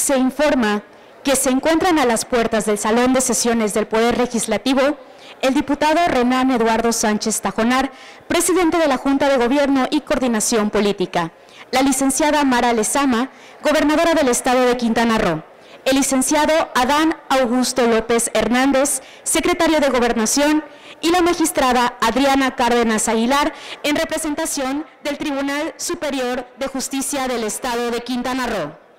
se informa que se encuentran a las puertas del Salón de Sesiones del Poder Legislativo el diputado Renan Eduardo Sánchez Tajonar, presidente de la Junta de Gobierno y Coordinación Política, la licenciada Mara Lezama, gobernadora del Estado de Quintana Roo, el licenciado Adán Augusto López Hernández, secretario de Gobernación, y la magistrada Adriana Cárdenas Aguilar, en representación del Tribunal Superior de Justicia del Estado de Quintana Roo.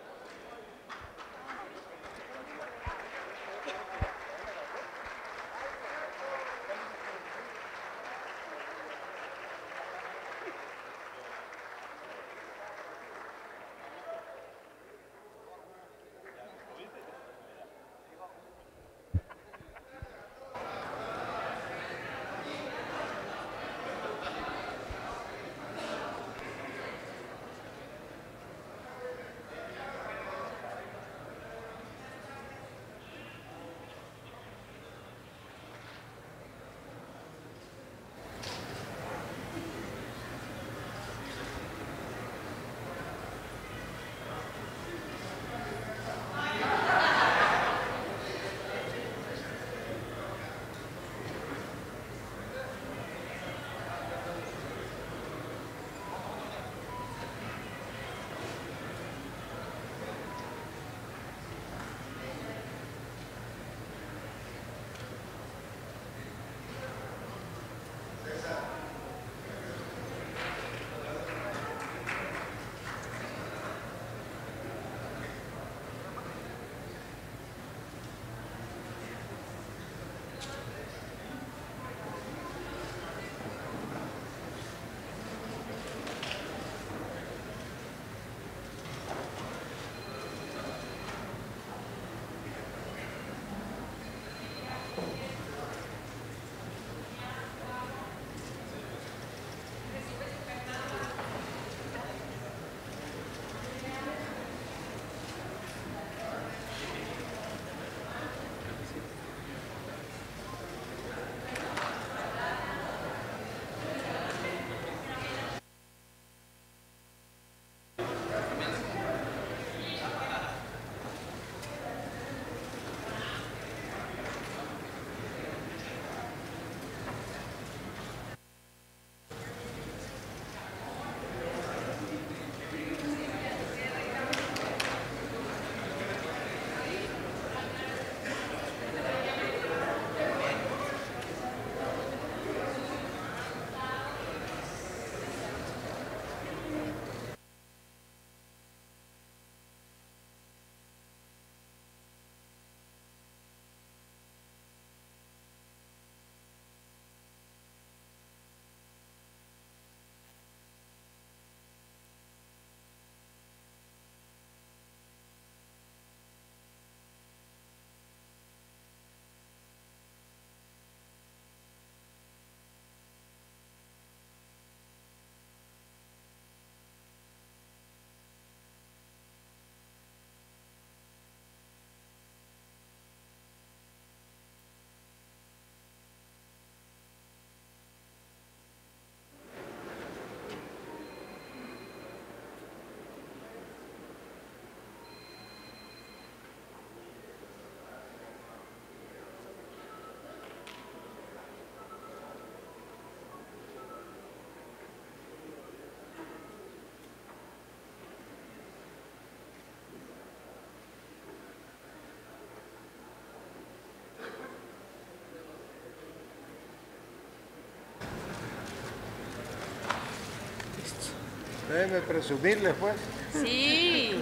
Déjeme presumirle, pues. Sí.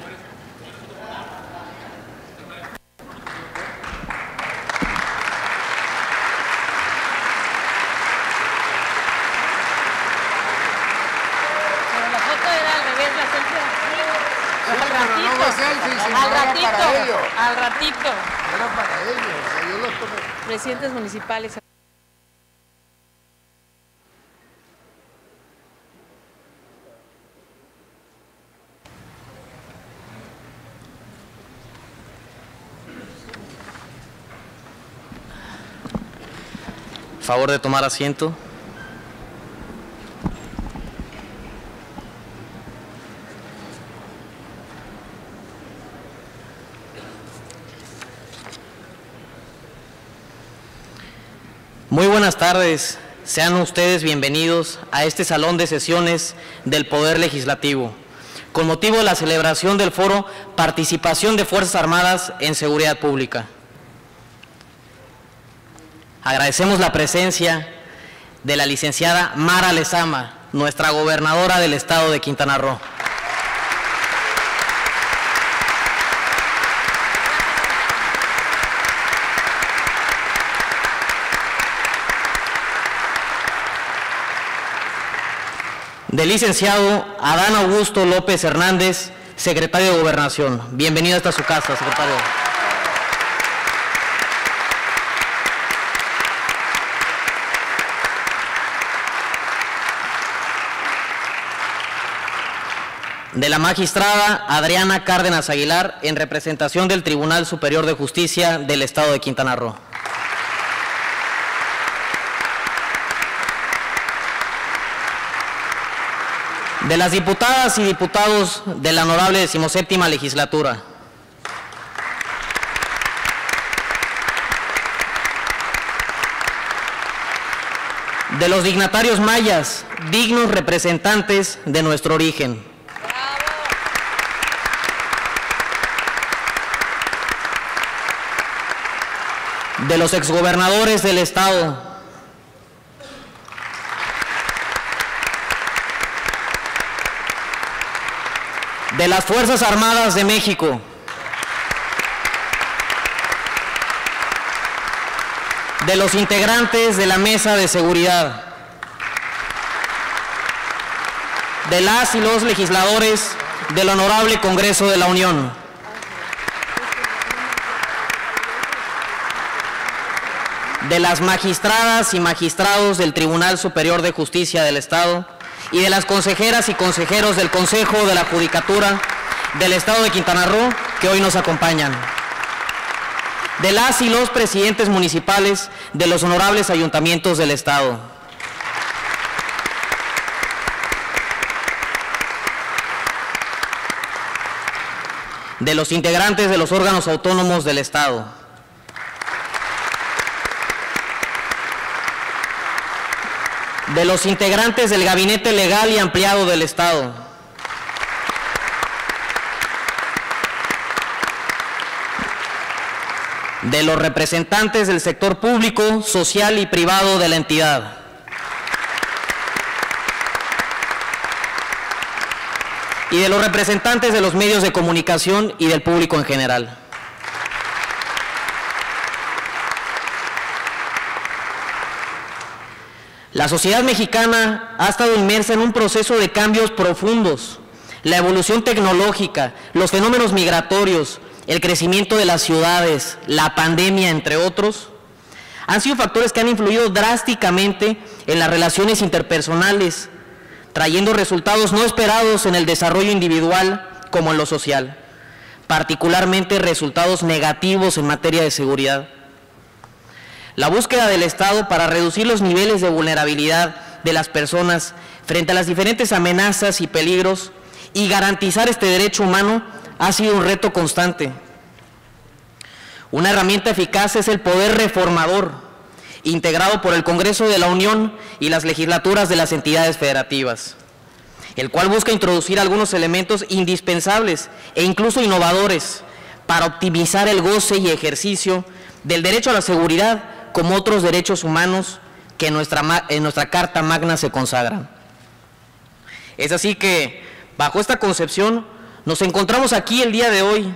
Pero la foto era al revés, la selfie Sí, Al pero no ratito. Al era ratito. para ellos. Al ratito. Era para ellos. los tomé. Presidentes municipales. Favor de tomar asiento. Muy buenas tardes. Sean ustedes bienvenidos a este salón de sesiones del Poder Legislativo, con motivo de la celebración del foro Participación de Fuerzas Armadas en Seguridad Pública. Agradecemos la presencia de la licenciada Mara Lezama, nuestra gobernadora del estado de Quintana Roo. Del licenciado Adán Augusto López Hernández, secretario de Gobernación. Bienvenido hasta su casa, secretario. De la magistrada Adriana Cárdenas Aguilar en representación del Tribunal Superior de Justicia del Estado de Quintana Roo. De las diputadas y diputados de la honorable decimoséptima legislatura. De los dignatarios mayas, dignos representantes de nuestro origen. De los exgobernadores del Estado. De las Fuerzas Armadas de México. De los integrantes de la Mesa de Seguridad. De las y los legisladores del Honorable Congreso de la Unión. De las magistradas y magistrados del Tribunal Superior de Justicia del Estado y de las consejeras y consejeros del Consejo de la Judicatura del Estado de Quintana Roo que hoy nos acompañan. De las y los presidentes municipales de los honorables ayuntamientos del Estado. De los integrantes de los órganos autónomos del Estado de los integrantes del Gabinete Legal y Ampliado del Estado. De los representantes del sector público, social y privado de la entidad. Y de los representantes de los medios de comunicación y del público en general. La sociedad mexicana ha estado inmersa en un proceso de cambios profundos. La evolución tecnológica, los fenómenos migratorios, el crecimiento de las ciudades, la pandemia, entre otros, han sido factores que han influido drásticamente en las relaciones interpersonales, trayendo resultados no esperados en el desarrollo individual como en lo social, particularmente resultados negativos en materia de seguridad. La búsqueda del Estado para reducir los niveles de vulnerabilidad de las personas frente a las diferentes amenazas y peligros y garantizar este derecho humano ha sido un reto constante. Una herramienta eficaz es el poder reformador, integrado por el Congreso de la Unión y las legislaturas de las entidades federativas, el cual busca introducir algunos elementos indispensables e incluso innovadores para optimizar el goce y ejercicio del derecho a la seguridad como otros derechos humanos que en nuestra, en nuestra Carta Magna se consagran. Es así que, bajo esta concepción, nos encontramos aquí el día de hoy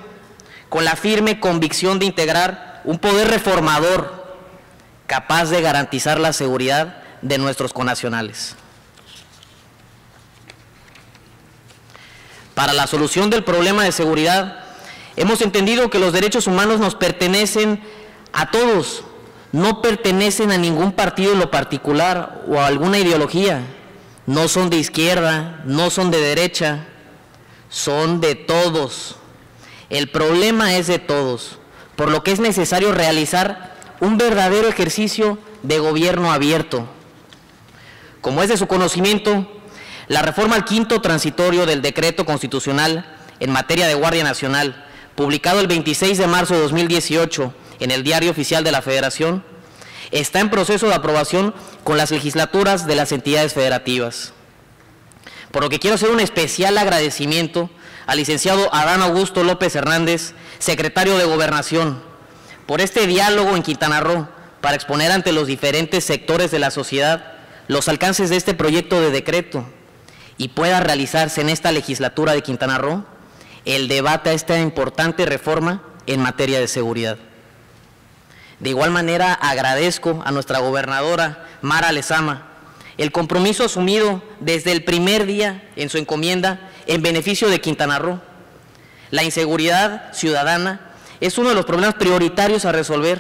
con la firme convicción de integrar un poder reformador capaz de garantizar la seguridad de nuestros conacionales. Para la solución del problema de seguridad, hemos entendido que los derechos humanos nos pertenecen a todos, no pertenecen a ningún partido en lo particular o a alguna ideología. No son de izquierda, no son de derecha, son de todos. El problema es de todos, por lo que es necesario realizar un verdadero ejercicio de gobierno abierto. Como es de su conocimiento, la reforma al quinto transitorio del decreto constitucional en materia de Guardia Nacional, publicado el 26 de marzo de 2018, en el Diario Oficial de la Federación, Está en proceso de aprobación con las legislaturas de las entidades federativas. Por lo que quiero hacer un especial agradecimiento al licenciado Adán Augusto López Hernández, secretario de Gobernación, por este diálogo en Quintana Roo para exponer ante los diferentes sectores de la sociedad los alcances de este proyecto de decreto y pueda realizarse en esta legislatura de Quintana Roo el debate a esta importante reforma en materia de seguridad. De igual manera, agradezco a nuestra gobernadora Mara Lezama el compromiso asumido desde el primer día en su encomienda en beneficio de Quintana Roo. La inseguridad ciudadana es uno de los problemas prioritarios a resolver,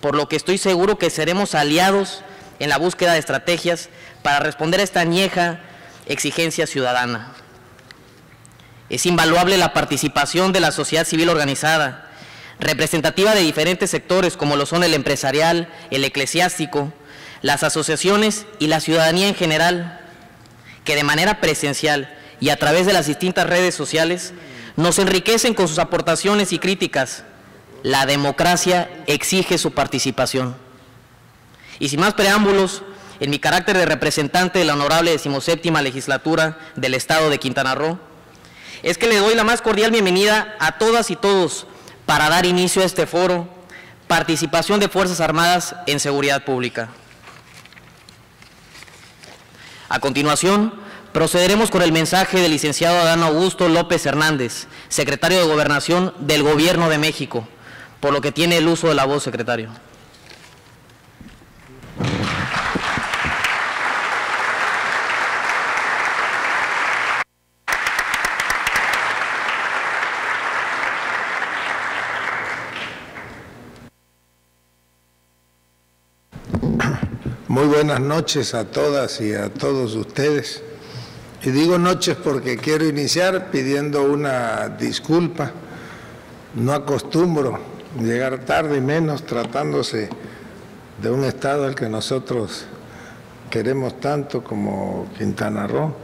por lo que estoy seguro que seremos aliados en la búsqueda de estrategias para responder a esta añeja exigencia ciudadana. Es invaluable la participación de la sociedad civil organizada, representativa de diferentes sectores como lo son el empresarial, el eclesiástico, las asociaciones y la ciudadanía en general, que de manera presencial y a través de las distintas redes sociales nos enriquecen con sus aportaciones y críticas. La democracia exige su participación. Y sin más preámbulos, en mi carácter de representante de la honorable decimoséptima legislatura del Estado de Quintana Roo, es que le doy la más cordial bienvenida a todas y todos para dar inicio a este foro, participación de Fuerzas Armadas en Seguridad Pública. A continuación, procederemos con el mensaje del licenciado Adán Augusto López Hernández, secretario de Gobernación del Gobierno de México, por lo que tiene el uso de la voz, secretario. Muy buenas noches a todas y a todos ustedes. Y digo noches porque quiero iniciar pidiendo una disculpa. No acostumbro llegar tarde y menos tratándose de un estado al que nosotros queremos tanto como Quintana Roo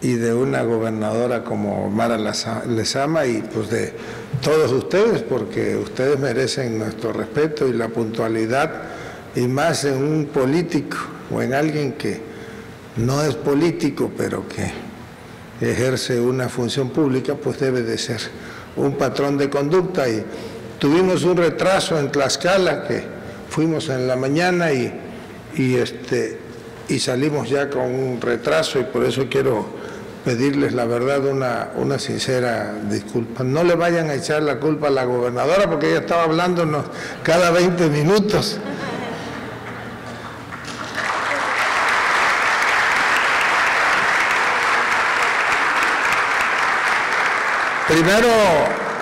y de una gobernadora como Mara Lezama y pues de todos ustedes porque ustedes merecen nuestro respeto y la puntualidad y más en un político o en alguien que no es político, pero que ejerce una función pública, pues debe de ser un patrón de conducta. Y tuvimos un retraso en Tlaxcala, que fuimos en la mañana y, y, este, y salimos ya con un retraso y por eso quiero pedirles la verdad una, una sincera disculpa. No le vayan a echar la culpa a la gobernadora porque ella estaba hablándonos cada 20 minutos. Primero,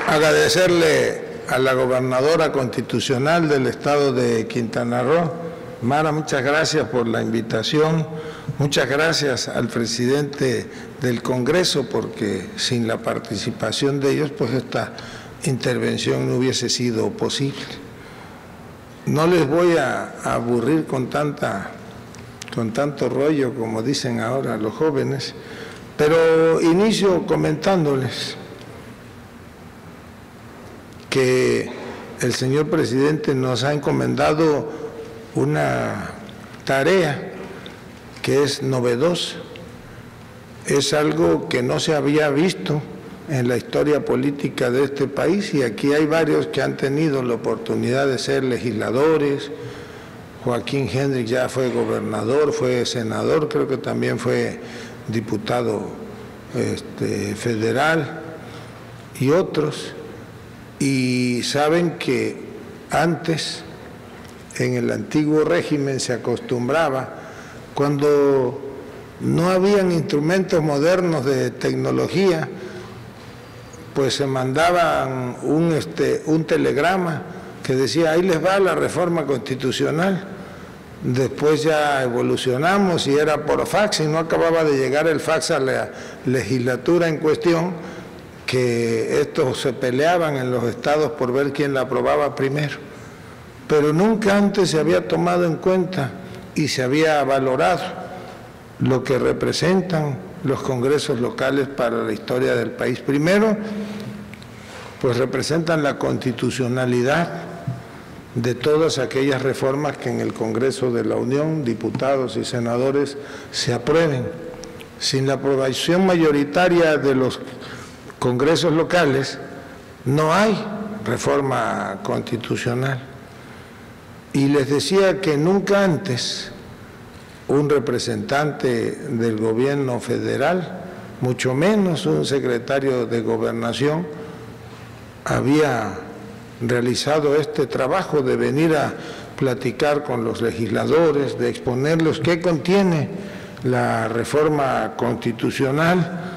agradecerle a la gobernadora constitucional del estado de Quintana Roo. Mara, muchas gracias por la invitación. Muchas gracias al presidente del Congreso, porque sin la participación de ellos, pues esta intervención no hubiese sido posible. No les voy a aburrir con, tanta, con tanto rollo, como dicen ahora los jóvenes, pero inicio comentándoles que el señor presidente nos ha encomendado una tarea que es novedosa. Es algo que no se había visto en la historia política de este país y aquí hay varios que han tenido la oportunidad de ser legisladores. Joaquín Hendrix ya fue gobernador, fue senador, creo que también fue diputado este, federal y otros y saben que antes, en el antiguo régimen, se acostumbraba, cuando no habían instrumentos modernos de tecnología, pues se mandaban un, este, un telegrama que decía, ahí les va la reforma constitucional. Después ya evolucionamos y era por fax y no acababa de llegar el fax a la legislatura en cuestión que estos se peleaban en los estados por ver quién la aprobaba primero, pero nunca antes se había tomado en cuenta y se había valorado lo que representan los congresos locales para la historia del país. Primero, pues representan la constitucionalidad de todas aquellas reformas que en el Congreso de la Unión, diputados y senadores, se aprueben. Sin la aprobación mayoritaria de los congresos locales, no hay reforma constitucional. Y les decía que nunca antes un representante del gobierno federal, mucho menos un secretario de gobernación, había realizado este trabajo de venir a platicar con los legisladores, de exponerlos qué contiene la reforma constitucional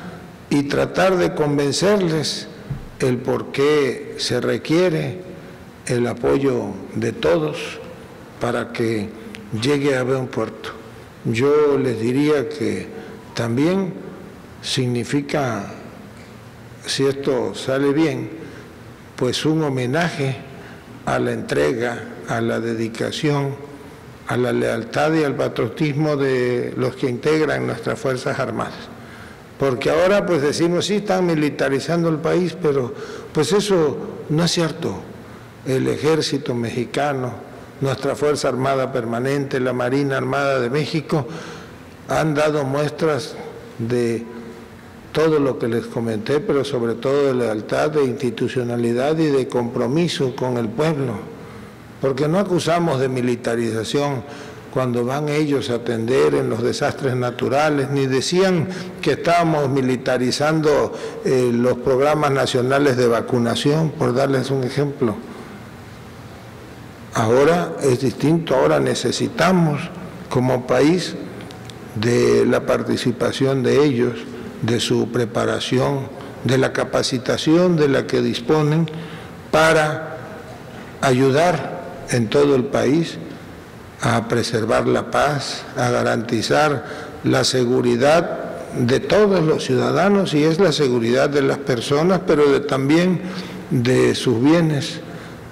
y tratar de convencerles el por qué se requiere el apoyo de todos para que llegue a buen puerto. Yo les diría que también significa, si esto sale bien, pues un homenaje a la entrega, a la dedicación, a la lealtad y al patriotismo de los que integran nuestras Fuerzas Armadas. Porque ahora pues decimos, sí, están militarizando el país, pero pues eso no es cierto. El ejército mexicano, nuestra Fuerza Armada Permanente, la Marina Armada de México, han dado muestras de todo lo que les comenté, pero sobre todo de lealtad, de institucionalidad y de compromiso con el pueblo. Porque no acusamos de militarización cuando van ellos a atender en los desastres naturales, ni decían que estábamos militarizando eh, los programas nacionales de vacunación, por darles un ejemplo. Ahora es distinto, ahora necesitamos como país de la participación de ellos, de su preparación, de la capacitación de la que disponen para ayudar en todo el país a preservar la paz, a garantizar la seguridad de todos los ciudadanos y es la seguridad de las personas, pero también de sus bienes.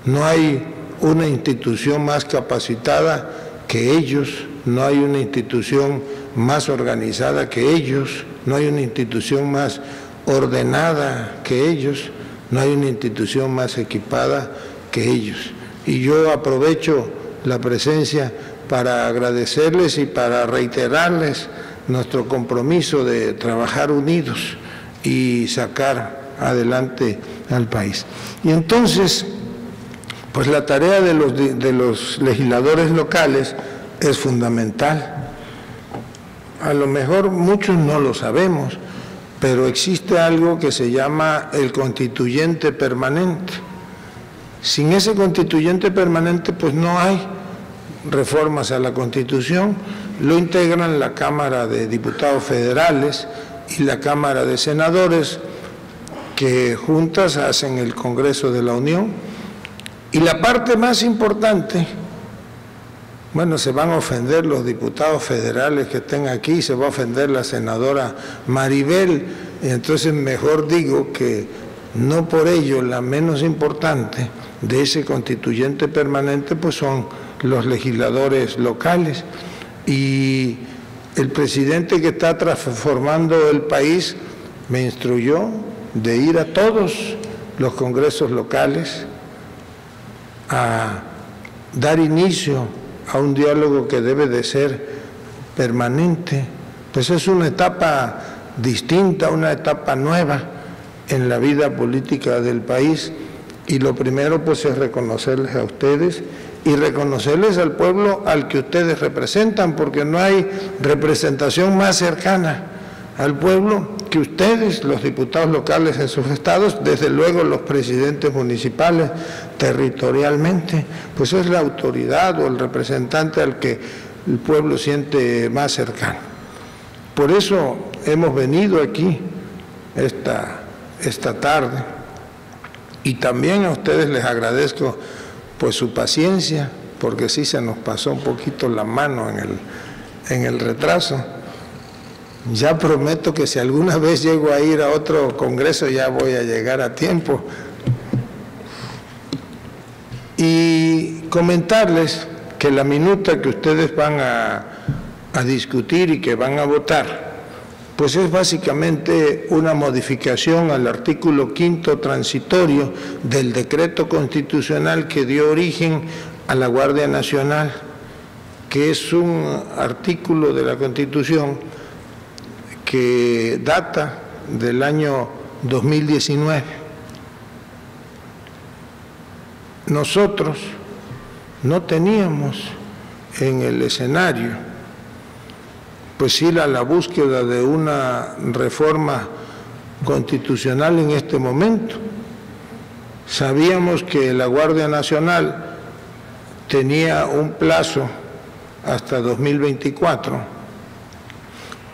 No hay una institución más capacitada que ellos, no hay una institución más organizada que ellos, no hay una institución más ordenada que ellos, no hay una institución más equipada que ellos. Y yo aprovecho la presencia para agradecerles y para reiterarles nuestro compromiso de trabajar unidos y sacar adelante al país. Y entonces, pues la tarea de los, de los legisladores locales es fundamental. A lo mejor muchos no lo sabemos, pero existe algo que se llama el constituyente permanente sin ese constituyente permanente, pues no hay reformas a la Constitución. Lo integran la Cámara de Diputados Federales y la Cámara de Senadores, que juntas hacen el Congreso de la Unión. Y la parte más importante, bueno, se van a ofender los diputados federales que estén aquí, se va a ofender la senadora Maribel, entonces mejor digo que no por ello la menos importante, de ese constituyente permanente pues son los legisladores locales. Y el presidente que está transformando el país me instruyó de ir a todos los congresos locales a dar inicio a un diálogo que debe de ser permanente, pues es una etapa distinta, una etapa nueva en la vida política del país y lo primero pues es reconocerles a ustedes y reconocerles al pueblo al que ustedes representan, porque no hay representación más cercana al pueblo que ustedes, los diputados locales en sus estados, desde luego los presidentes municipales territorialmente, pues es la autoridad o el representante al que el pueblo siente más cercano. Por eso hemos venido aquí esta, esta tarde y también a ustedes les agradezco pues su paciencia, porque sí se nos pasó un poquito la mano en el, en el retraso. Ya prometo que si alguna vez llego a ir a otro congreso ya voy a llegar a tiempo. Y comentarles que la minuta que ustedes van a, a discutir y que van a votar, pues es básicamente una modificación al artículo quinto transitorio del decreto constitucional que dio origen a la Guardia Nacional, que es un artículo de la Constitución que data del año 2019. Nosotros no teníamos en el escenario, pues ir a la búsqueda de una reforma constitucional en este momento. Sabíamos que la Guardia Nacional tenía un plazo hasta 2024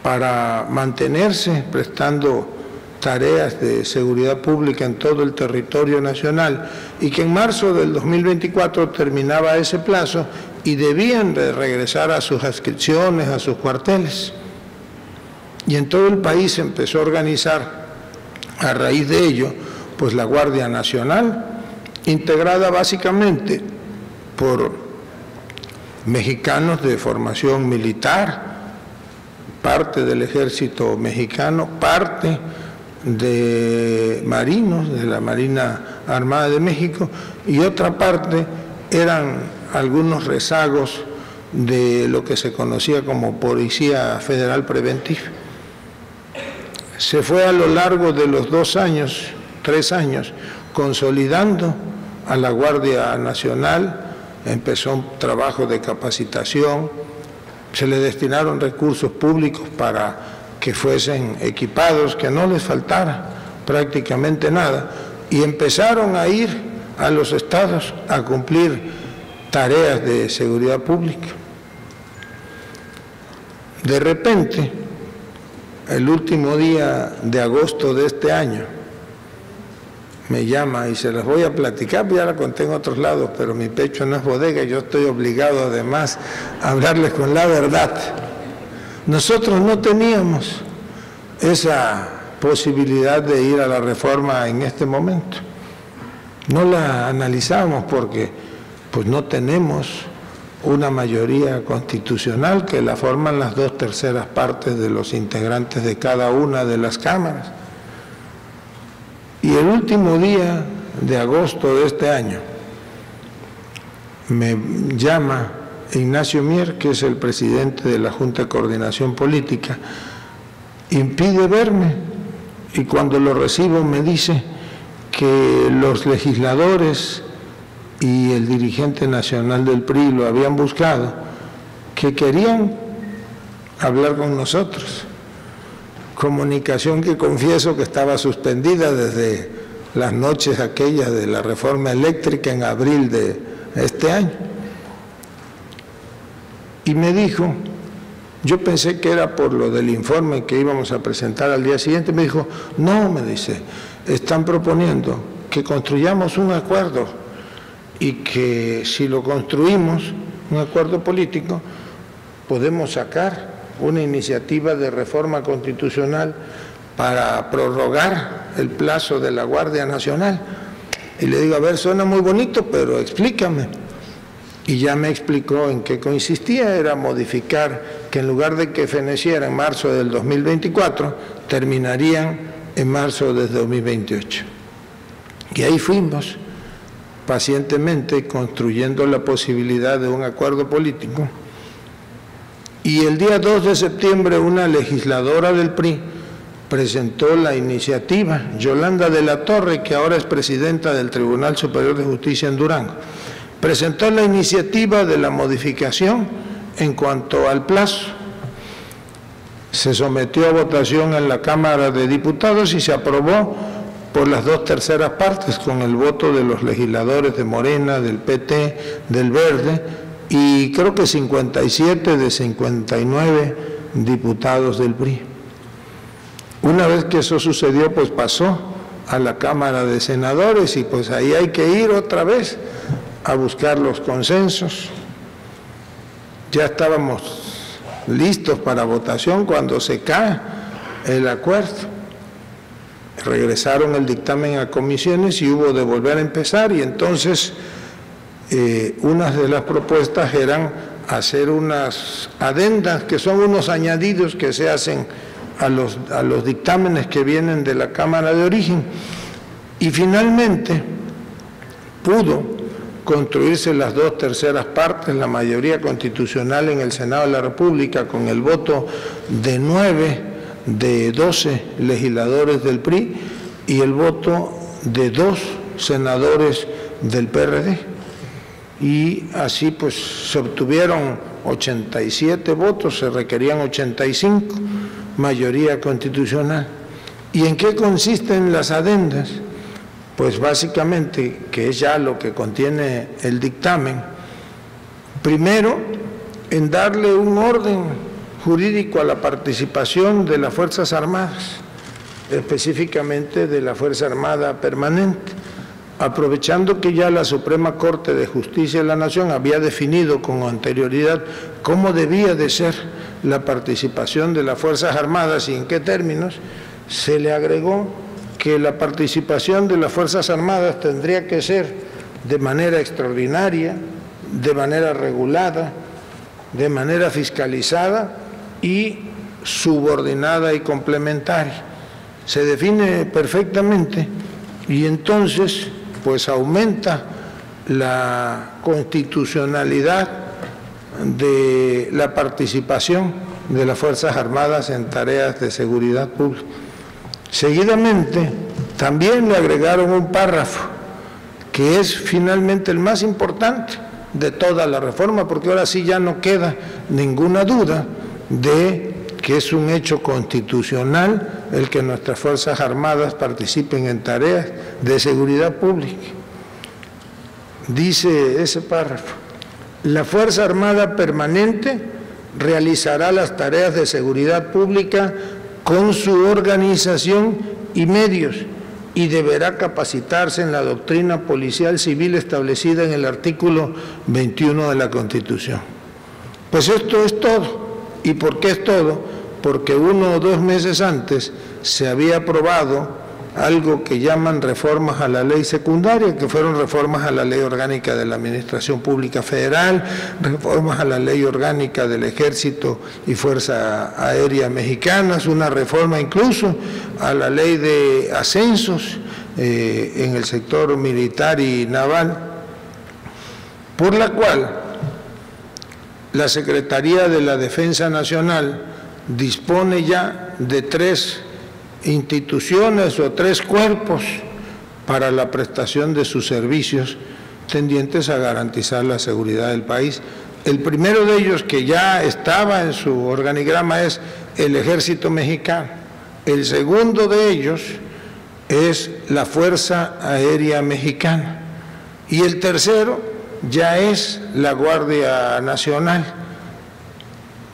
para mantenerse prestando tareas de seguridad pública en todo el territorio nacional y que en marzo del 2024 terminaba ese plazo y debían de regresar a sus adscripciones, a sus cuarteles. Y en todo el país se empezó a organizar a raíz de ello, pues la Guardia Nacional, integrada básicamente por mexicanos de formación militar, parte del ejército mexicano, parte de marinos de la Marina Armada de México y otra parte eran algunos rezagos de lo que se conocía como Policía Federal Preventiva. Se fue a lo largo de los dos años, tres años, consolidando a la Guardia Nacional, empezó un trabajo de capacitación, se le destinaron recursos públicos para que fuesen equipados, que no les faltara prácticamente nada, y empezaron a ir a los estados a cumplir tareas de seguridad pública. De repente, el último día de agosto de este año, me llama y se las voy a platicar, ya la conté en otros lados, pero mi pecho no es bodega, yo estoy obligado además a hablarles con la verdad. Nosotros no teníamos esa posibilidad de ir a la reforma en este momento. No la analizamos porque pues no tenemos una mayoría constitucional que la forman las dos terceras partes de los integrantes de cada una de las cámaras. Y el último día de agosto de este año me llama Ignacio Mier, que es el presidente de la Junta de Coordinación Política, impide verme y cuando lo recibo me dice que los legisladores y el dirigente nacional del PRI lo habían buscado, que querían hablar con nosotros. Comunicación que confieso que estaba suspendida desde las noches aquellas de la reforma eléctrica en abril de este año y me dijo, yo pensé que era por lo del informe que íbamos a presentar al día siguiente, me dijo, no, me dice, están proponiendo que construyamos un acuerdo y que si lo construimos, un acuerdo político, podemos sacar una iniciativa de reforma constitucional para prorrogar el plazo de la Guardia Nacional. Y le digo, a ver, suena muy bonito, pero explícame y ya me explicó en qué consistía, era modificar que en lugar de que feneciera en marzo del 2024, terminarían en marzo del 2028. Y ahí fuimos pacientemente construyendo la posibilidad de un acuerdo político. Y el día 2 de septiembre una legisladora del PRI presentó la iniciativa, Yolanda de la Torre, que ahora es presidenta del Tribunal Superior de Justicia en Durango presentó la iniciativa de la modificación en cuanto al plazo. Se sometió a votación en la Cámara de Diputados y se aprobó por las dos terceras partes con el voto de los legisladores de Morena, del PT, del Verde y creo que 57 de 59 diputados del PRI. Una vez que eso sucedió, pues pasó a la Cámara de Senadores y pues ahí hay que ir otra vez a buscar los consensos. Ya estábamos listos para votación cuando se cae el acuerdo. Regresaron el dictamen a comisiones y hubo de volver a empezar y entonces eh, unas de las propuestas eran hacer unas adendas que son unos añadidos que se hacen a los, a los dictámenes que vienen de la Cámara de Origen. Y finalmente pudo construirse las dos terceras partes, la mayoría constitucional en el Senado de la República, con el voto de nueve de doce legisladores del PRI y el voto de dos senadores del PRD. Y así pues se obtuvieron 87 votos, se requerían 85, mayoría constitucional. ¿Y en qué consisten las adendas? Pues básicamente, que es ya lo que contiene el dictamen, primero, en darle un orden jurídico a la participación de las Fuerzas Armadas, específicamente de la Fuerza Armada Permanente, aprovechando que ya la Suprema Corte de Justicia de la Nación había definido con anterioridad cómo debía de ser la participación de las Fuerzas Armadas y en qué términos, se le agregó que la participación de las Fuerzas Armadas tendría que ser de manera extraordinaria, de manera regulada, de manera fiscalizada y subordinada y complementaria. Se define perfectamente y entonces pues aumenta la constitucionalidad de la participación de las Fuerzas Armadas en tareas de seguridad pública. Seguidamente, también le agregaron un párrafo que es finalmente el más importante de toda la reforma, porque ahora sí ya no queda ninguna duda de que es un hecho constitucional el que nuestras Fuerzas Armadas participen en tareas de seguridad pública. Dice ese párrafo, la Fuerza Armada Permanente realizará las tareas de seguridad pública con su organización y medios y deberá capacitarse en la doctrina policial civil establecida en el artículo 21 de la Constitución. Pues esto es todo. ¿Y por qué es todo? Porque uno o dos meses antes se había aprobado algo que llaman reformas a la ley secundaria, que fueron reformas a la ley orgánica de la Administración Pública Federal, reformas a la ley orgánica del Ejército y Fuerza Aérea Mexicanas, una reforma incluso a la ley de ascensos eh, en el sector militar y naval, por la cual la Secretaría de la Defensa Nacional dispone ya de tres instituciones o tres cuerpos para la prestación de sus servicios tendientes a garantizar la seguridad del país. El primero de ellos que ya estaba en su organigrama es el ejército mexicano. El segundo de ellos es la Fuerza Aérea Mexicana. Y el tercero ya es la Guardia Nacional.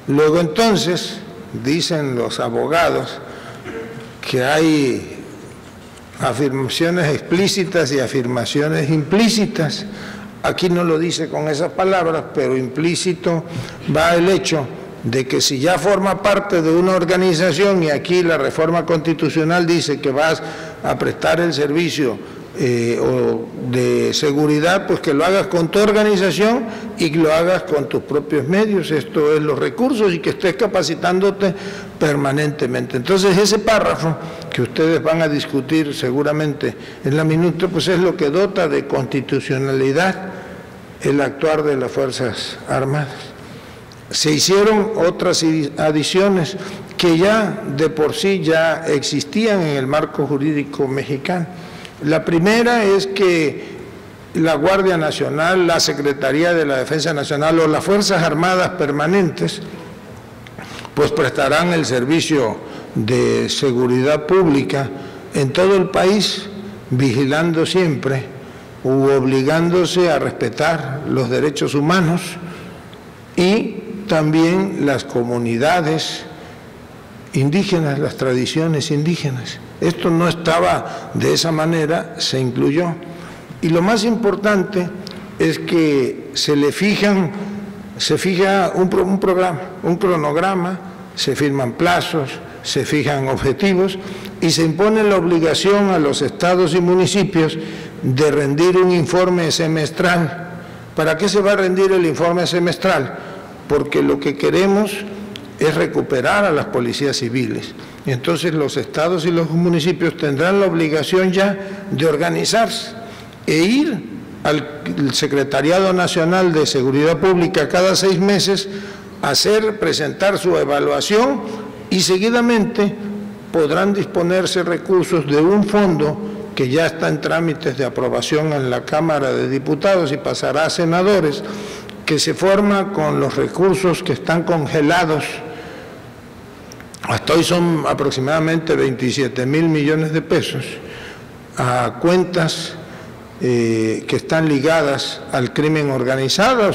Luego entonces, dicen los abogados, que hay afirmaciones explícitas y afirmaciones implícitas. Aquí no lo dice con esas palabras, pero implícito va el hecho de que si ya forma parte de una organización y aquí la reforma constitucional dice que vas a prestar el servicio eh, o de seguridad, pues que lo hagas con tu organización y que lo hagas con tus propios medios, esto es los recursos y que estés capacitándote permanentemente. Entonces ese párrafo que ustedes van a discutir seguramente en la minuta, pues es lo que dota de constitucionalidad el actuar de las Fuerzas Armadas. Se hicieron otras adiciones que ya de por sí ya existían en el marco jurídico mexicano la primera es que la Guardia Nacional, la Secretaría de la Defensa Nacional o las Fuerzas Armadas permanentes, pues prestarán el servicio de seguridad pública en todo el país, vigilando siempre u obligándose a respetar los derechos humanos y también las comunidades indígenas, las tradiciones indígenas. Esto no estaba de esa manera, se incluyó. Y lo más importante es que se le fijan, se fija un, un programa, un cronograma, se firman plazos, se fijan objetivos y se impone la obligación a los estados y municipios de rendir un informe semestral. ¿Para qué se va a rendir el informe semestral? Porque lo que queremos es recuperar a las policías civiles. Y entonces los estados y los municipios tendrán la obligación ya de organizarse e ir al Secretariado Nacional de Seguridad Pública cada seis meses hacer, presentar su evaluación y seguidamente podrán disponerse recursos de un fondo que ya está en trámites de aprobación en la Cámara de Diputados y pasará a senadores, que se forma con los recursos que están congelados. Hasta hoy son aproximadamente 27 mil millones de pesos a cuentas eh, que están ligadas al crimen organizado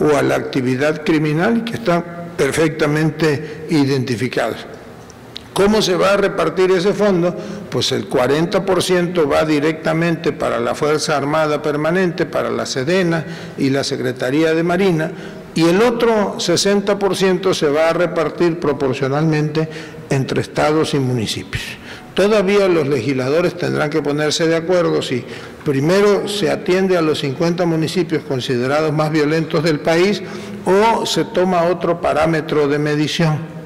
o a la actividad criminal que están perfectamente identificadas. ¿Cómo se va a repartir ese fondo? Pues el 40% va directamente para la Fuerza Armada Permanente, para la Sedena y la Secretaría de Marina, y el otro 60% se va a repartir proporcionalmente entre estados y municipios. Todavía los legisladores tendrán que ponerse de acuerdo si primero se atiende a los 50 municipios considerados más violentos del país o se toma otro parámetro de medición.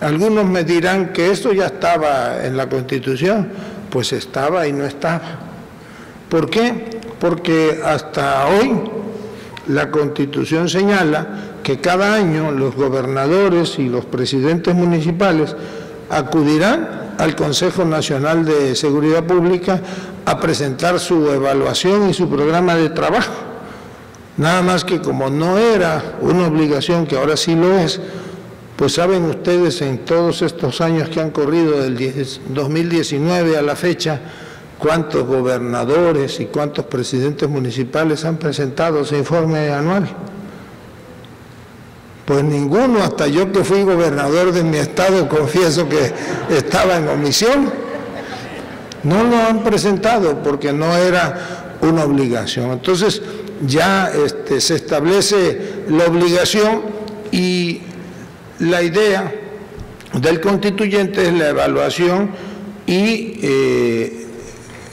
Algunos me dirán que esto ya estaba en la Constitución, pues estaba y no estaba. ¿Por qué? Porque hasta hoy la Constitución señala que cada año los gobernadores y los presidentes municipales acudirán al Consejo Nacional de Seguridad Pública a presentar su evaluación y su programa de trabajo. Nada más que como no era una obligación, que ahora sí lo es, pues saben ustedes en todos estos años que han corrido del 2019 a la fecha, cuántos gobernadores y cuántos presidentes municipales han presentado ese informe anual. Pues ninguno, hasta yo que fui gobernador de mi estado, confieso que estaba en omisión. No lo han presentado porque no era una obligación. Entonces ya este, se establece la obligación y la idea del constituyente es la evaluación y eh,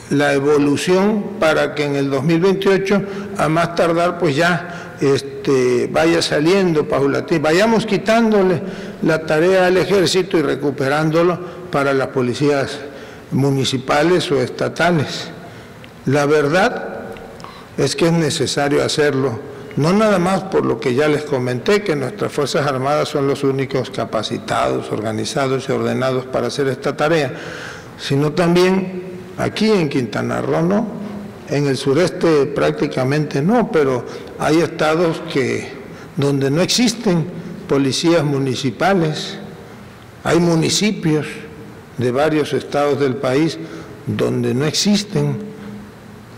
la evolución para que en el 2028, a más tardar, pues ya este, vaya saliendo paulatino, vayamos quitándole la tarea al ejército y recuperándolo para las policías municipales o estatales. La verdad es que es necesario hacerlo no nada más por lo que ya les comenté, que nuestras Fuerzas Armadas son los únicos capacitados, organizados y ordenados para hacer esta tarea, sino también aquí en Quintana Roo, ¿no? En el sureste prácticamente no, pero hay estados que donde no existen policías municipales, hay municipios de varios estados del país donde no existen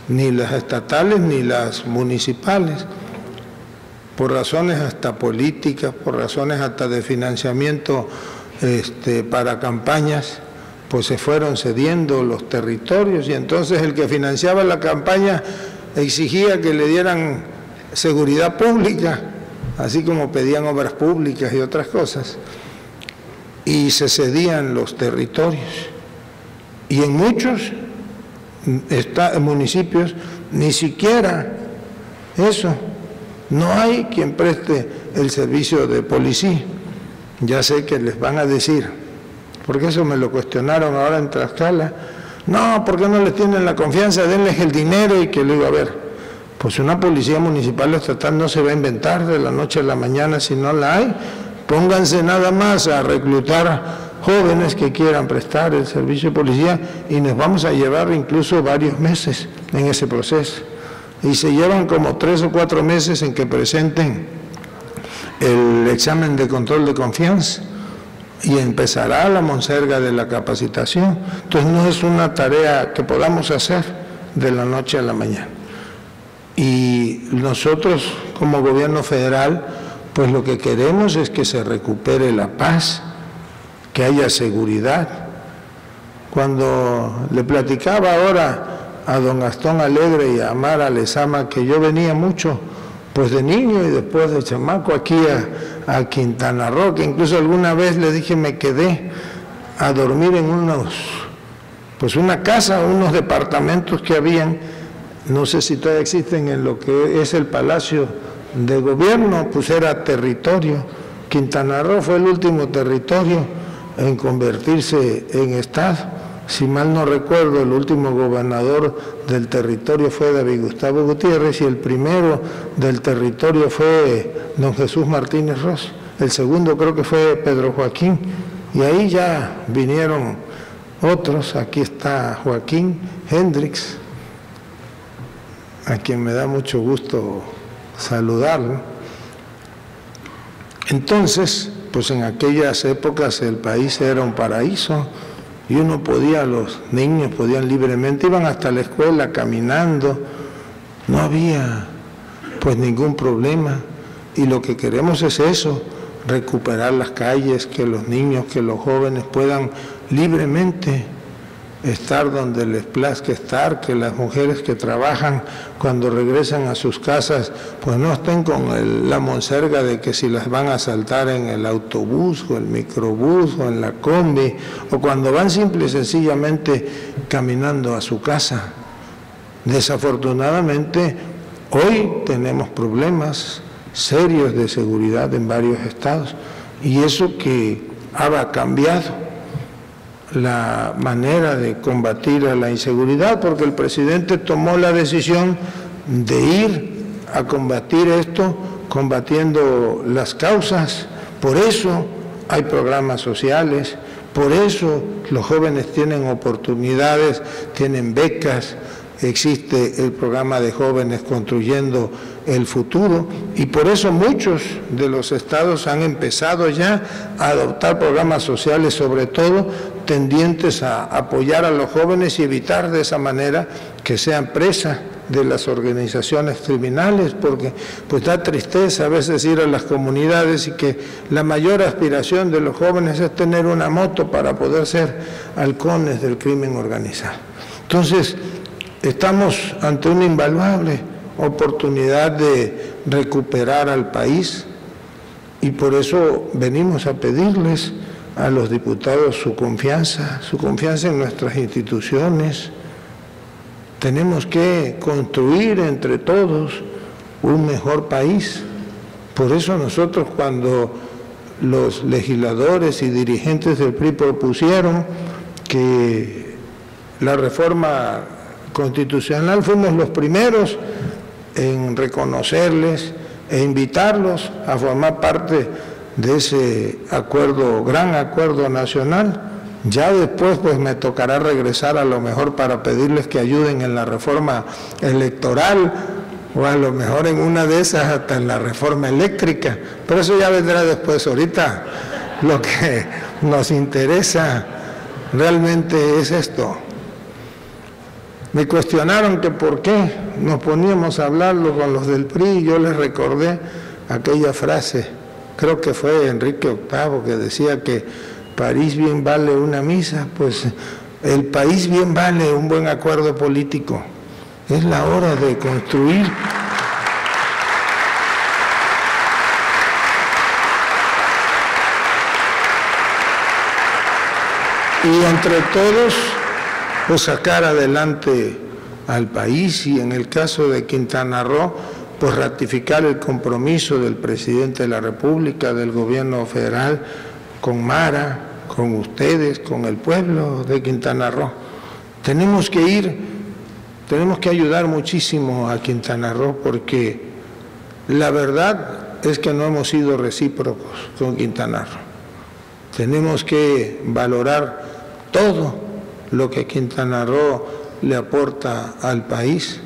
ni las estatales ni las municipales por razones hasta políticas, por razones hasta de financiamiento este, para campañas, pues se fueron cediendo los territorios y entonces el que financiaba la campaña exigía que le dieran seguridad pública, así como pedían obras públicas y otras cosas, y se cedían los territorios. Y en muchos municipios ni siquiera eso no hay quien preste el servicio de policía. Ya sé que les van a decir, porque eso me lo cuestionaron ahora en Tlaxcala. No, ¿por qué no les tienen la confianza? Denles el dinero y que le digo, a ver, pues una policía municipal estatal no se va a inventar de la noche a la mañana si no la hay. Pónganse nada más a reclutar jóvenes que quieran prestar el servicio de policía y nos vamos a llevar incluso varios meses en ese proceso y se llevan como tres o cuatro meses en que presenten el examen de control de confianza y empezará la monserga de la capacitación. Entonces no es una tarea que podamos hacer de la noche a la mañana. Y nosotros como gobierno federal, pues lo que queremos es que se recupere la paz, que haya seguridad. Cuando le platicaba ahora a don Gastón Alegre y a Mara Lezama que yo venía mucho pues de niño y después de chamaco aquí a, Quintana Roo, que incluso alguna vez le dije me quedé a dormir en unos, pues una casa, unos departamentos que habían, no sé si todavía existen en lo que es el Palacio de Gobierno, pues era territorio. Quintana Roo fue el último territorio en convertirse en Estado si mal no recuerdo, el último gobernador del territorio fue David Gustavo Gutiérrez y el primero del territorio fue don Jesús Martínez Ross. El segundo creo que fue Pedro Joaquín. Y ahí ya vinieron otros. Aquí está Joaquín Hendrix, a quien me da mucho gusto saludarlo. Entonces, pues en aquellas épocas el país era un paraíso y uno podía, los niños podían libremente, iban hasta la escuela caminando, no había pues ningún problema. Y lo que queremos es eso, recuperar las calles, que los niños, que los jóvenes puedan libremente estar donde les plazca estar, que las mujeres que trabajan cuando regresan a sus casas, pues no estén con la monserga de que si las van a saltar en el autobús o el microbús o en la combi, o cuando van simple y sencillamente caminando a su casa. Desafortunadamente, hoy tenemos problemas serios de seguridad en varios estados y eso que ha cambiado la manera de combatir a la inseguridad, porque el presidente tomó la decisión de ir a combatir esto combatiendo las causas. Por eso hay programas sociales, por eso los jóvenes tienen oportunidades, tienen becas, existe el programa de jóvenes construyendo el futuro y por eso muchos de los estados han empezado ya a adoptar programas sociales, sobre todo tendientes a apoyar a los jóvenes y evitar de esa manera que sean presa de las organizaciones criminales, porque pues da tristeza a veces ir a las comunidades y que la mayor aspiración de los jóvenes es tener una moto para poder ser halcones del crimen organizado. Entonces, estamos ante una invaluable oportunidad de recuperar al país y por eso venimos a pedirles a los diputados su confianza, su confianza en nuestras instituciones. Tenemos que construir entre todos un mejor país. Por eso nosotros cuando los legisladores y dirigentes del PRI propusieron que la reforma constitucional fuimos los primeros en reconocerles e invitarlos a formar parte de ese acuerdo, gran acuerdo nacional. Ya después pues me tocará regresar a lo mejor para pedirles que ayuden en la reforma electoral o a lo mejor en una de esas hasta en la reforma eléctrica, pero eso ya vendrá después. Ahorita lo que nos interesa realmente es esto, me cuestionaron que por qué nos poníamos a hablarlo con los del PRI y yo les recordé aquella frase, creo que fue Enrique VIII que decía que París bien vale una misa, pues el país bien vale un buen acuerdo político. Es la hora de construir y entre todos pues sacar adelante al país y en el caso de Quintana Roo, pues ratificar el compromiso del presidente de la República, del gobierno federal, con Mara, con ustedes, con el pueblo de Quintana Roo. Tenemos que ir, tenemos que ayudar muchísimo a Quintana Roo porque la verdad es que no hemos sido recíprocos con Quintana Roo. Tenemos que valorar todo lo que Quintana Roo le aporta al país,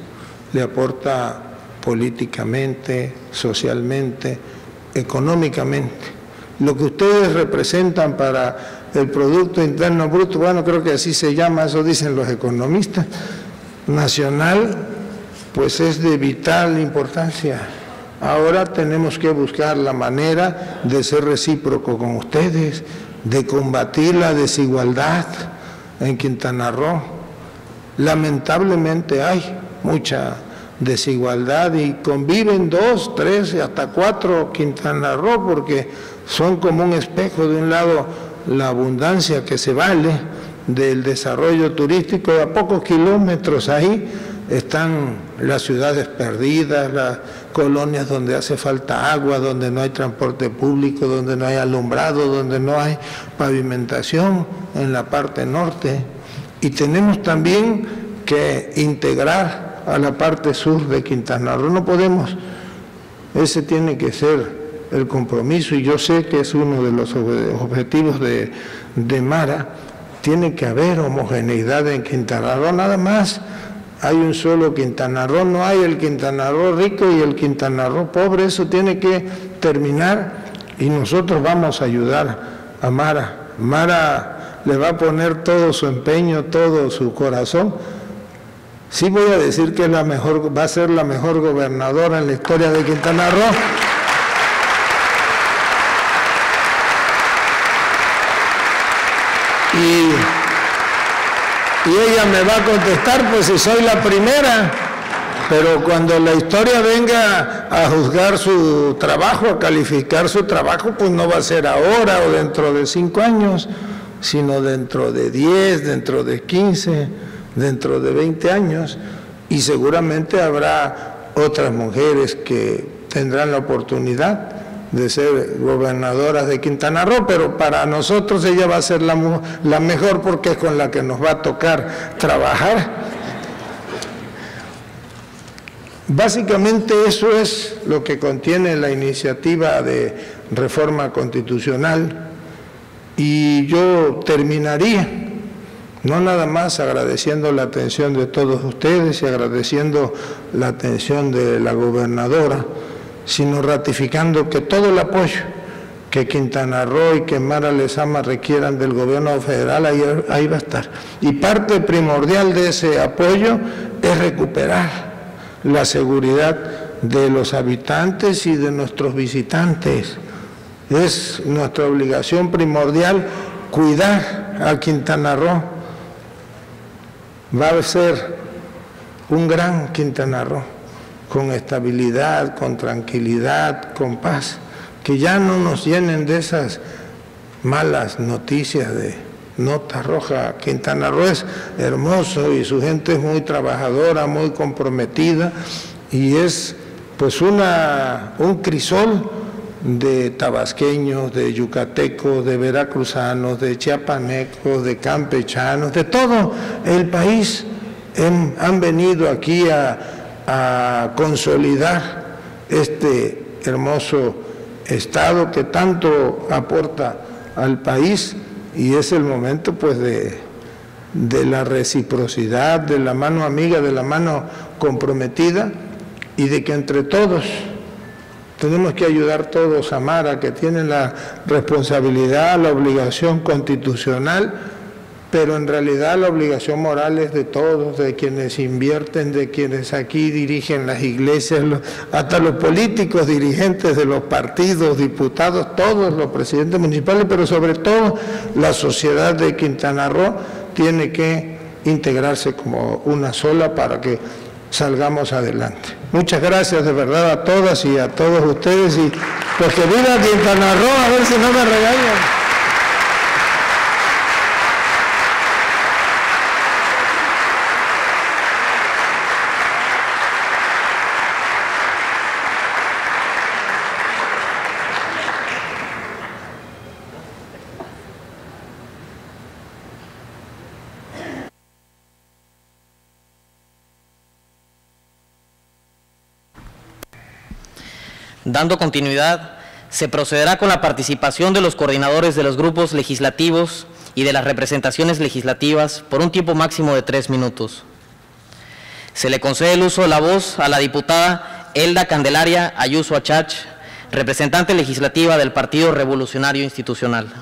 le aporta políticamente, socialmente, económicamente. Lo que ustedes representan para el Producto Interno Bruto, bueno, creo que así se llama, eso dicen los economistas, nacional, pues es de vital importancia. Ahora tenemos que buscar la manera de ser recíproco con ustedes, de combatir la desigualdad, en Quintana Roo. Lamentablemente hay mucha desigualdad y conviven dos, tres, hasta cuatro Quintana Roo porque son como un espejo. De un lado, la abundancia que se vale del desarrollo turístico, a pocos kilómetros ahí están las ciudades perdidas, las colonias donde hace falta agua, donde no hay transporte público, donde no hay alumbrado, donde no hay pavimentación en la parte norte. Y tenemos también que integrar a la parte sur de Quintana Roo. No podemos, ese tiene que ser el compromiso y yo sé que es uno de los objetivos de, de Mara, tiene que haber homogeneidad en Quintana Roo, nada más hay un solo Quintana Roo, no hay el Quintana Roo rico y el Quintana Roo pobre, eso tiene que terminar y nosotros vamos a ayudar a Mara. Mara le va a poner todo su empeño, todo su corazón. Sí voy a decir que es la mejor, va a ser la mejor gobernadora en la historia de Quintana Roo. Y, y ella me va a contestar, pues si soy la primera, pero cuando la historia venga a juzgar su trabajo, a calificar su trabajo, pues no va a ser ahora o dentro de cinco años, sino dentro de diez, dentro de quince, dentro de veinte años. Y seguramente habrá otras mujeres que tendrán la oportunidad de ser gobernadoras de Quintana Roo, pero para nosotros ella va a ser la, la mejor porque es con la que nos va a tocar trabajar. Básicamente eso es lo que contiene la iniciativa de reforma constitucional y yo terminaría no nada más agradeciendo la atención de todos ustedes y agradeciendo la atención de la gobernadora, sino ratificando que todo el apoyo que Quintana Roo y que Mara Lezama requieran del gobierno federal, ahí, ahí va a estar. Y parte primordial de ese apoyo es recuperar la seguridad de los habitantes y de nuestros visitantes. Es nuestra obligación primordial cuidar a Quintana Roo. Va a ser un gran Quintana Roo con estabilidad, con tranquilidad, con paz, que ya no nos llenen de esas malas noticias de nota roja. Quintana Roo es hermoso y su gente es muy trabajadora, muy comprometida y es pues una, un crisol de tabasqueños, de yucatecos, de veracruzanos, de chiapanecos, de campechanos, de todo el país han venido aquí a a consolidar este hermoso Estado que tanto aporta al país y es el momento pues de, de la reciprocidad, de la mano amiga, de la mano comprometida y de que entre todos tenemos que ayudar todos a Mara, que tienen la responsabilidad, la obligación constitucional pero en realidad la obligación moral es de todos, de quienes invierten, de quienes aquí dirigen las iglesias, hasta los políticos, dirigentes de los partidos, diputados, todos los presidentes municipales, pero sobre todo la sociedad de Quintana Roo tiene que integrarse como una sola para que salgamos adelante. Muchas gracias de verdad a todas y a todos ustedes y pues que viva Quintana Roo, a ver si no me regañan. Dando continuidad, se procederá con la participación de los coordinadores de los grupos legislativos y de las representaciones legislativas por un tiempo máximo de tres minutos. Se le concede el uso de la voz a la diputada Elda Candelaria Ayuso Achach, representante legislativa del Partido Revolucionario Institucional.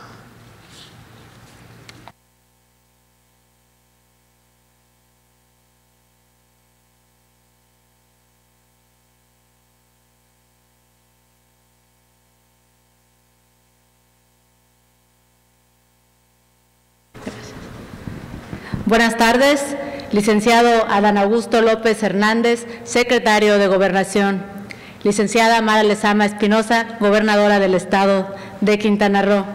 Buenas tardes, licenciado Adán Augusto López Hernández, secretario de Gobernación. Licenciada Mara Lezama Espinosa, gobernadora del Estado de Quintana Roo.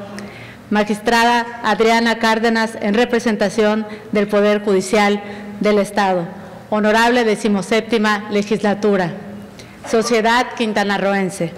Magistrada Adriana Cárdenas, en representación del Poder Judicial del Estado. Honorable decimoséptima legislatura. Sociedad quintanarroense.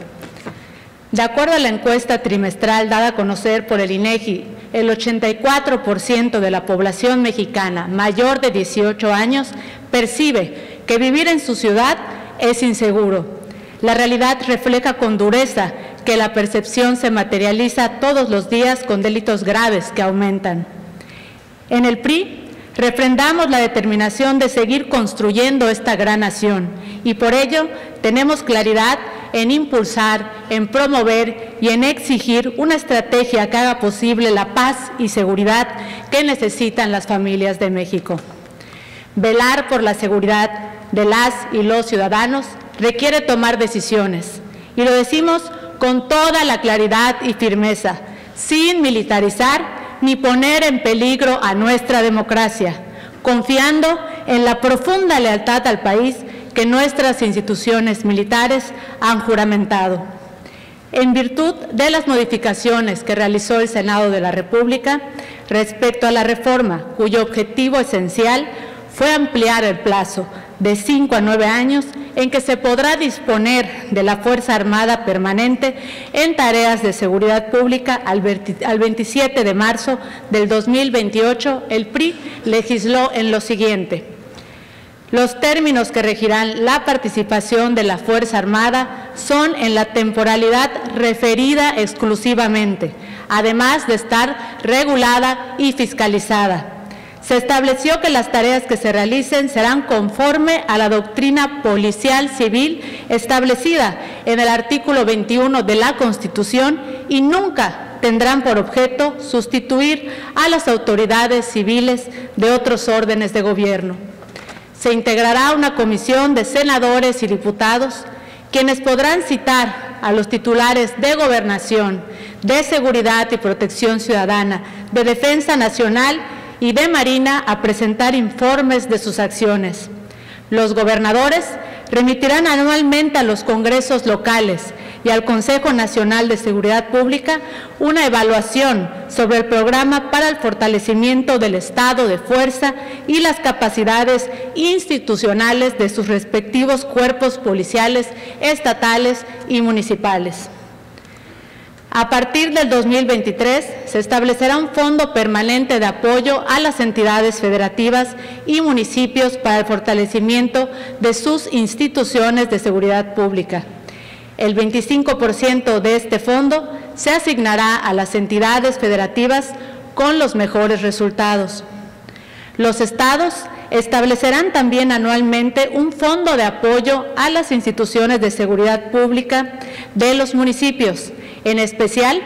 De acuerdo a la encuesta trimestral dada a conocer por el INEGI el 84% de la población mexicana mayor de 18 años percibe que vivir en su ciudad es inseguro. La realidad refleja con dureza que la percepción se materializa todos los días con delitos graves que aumentan. En el PRI refrendamos la determinación de seguir construyendo esta gran nación y por ello tenemos claridad en impulsar, en promover y en exigir una estrategia que haga posible la paz y seguridad que necesitan las familias de México. Velar por la seguridad de las y los ciudadanos requiere tomar decisiones y lo decimos con toda la claridad y firmeza, sin militarizar ni poner en peligro a nuestra democracia, confiando en la profunda lealtad al país que nuestras instituciones militares han juramentado. En virtud de las modificaciones que realizó el Senado de la República respecto a la reforma, cuyo objetivo esencial fue ampliar el plazo de cinco a nueve años en que se podrá disponer de la Fuerza Armada Permanente en tareas de seguridad pública al 27 de marzo del 2028, el PRI legisló en lo siguiente. Los términos que regirán la participación de la Fuerza Armada son en la temporalidad referida exclusivamente, además de estar regulada y fiscalizada se estableció que las tareas que se realicen serán conforme a la doctrina policial civil establecida en el artículo 21 de la Constitución y nunca tendrán por objeto sustituir a las autoridades civiles de otros órdenes de gobierno. Se integrará una comisión de senadores y diputados quienes podrán citar a los titulares de gobernación, de seguridad y protección ciudadana, de defensa nacional y de Marina a presentar informes de sus acciones. Los gobernadores remitirán anualmente a los congresos locales y al Consejo Nacional de Seguridad Pública una evaluación sobre el programa para el fortalecimiento del estado de fuerza y las capacidades institucionales de sus respectivos cuerpos policiales estatales y municipales. A partir del 2023 se establecerá un fondo permanente de apoyo a las entidades federativas y municipios para el fortalecimiento de sus instituciones de seguridad pública. El 25% de este fondo se asignará a las entidades federativas con los mejores resultados. Los estados establecerán también anualmente un fondo de apoyo a las instituciones de seguridad pública de los municipios en especial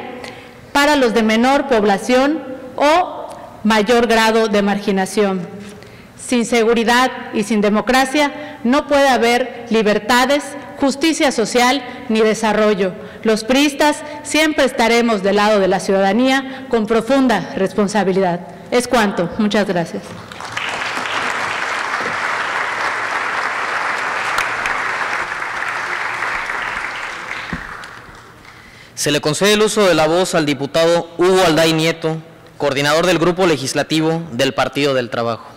para los de menor población o mayor grado de marginación. Sin seguridad y sin democracia no puede haber libertades, justicia social ni desarrollo. Los priistas siempre estaremos del lado de la ciudadanía con profunda responsabilidad. Es cuanto. Muchas gracias. Se le concede el uso de la voz al diputado Hugo Alday Nieto, coordinador del Grupo Legislativo del Partido del Trabajo.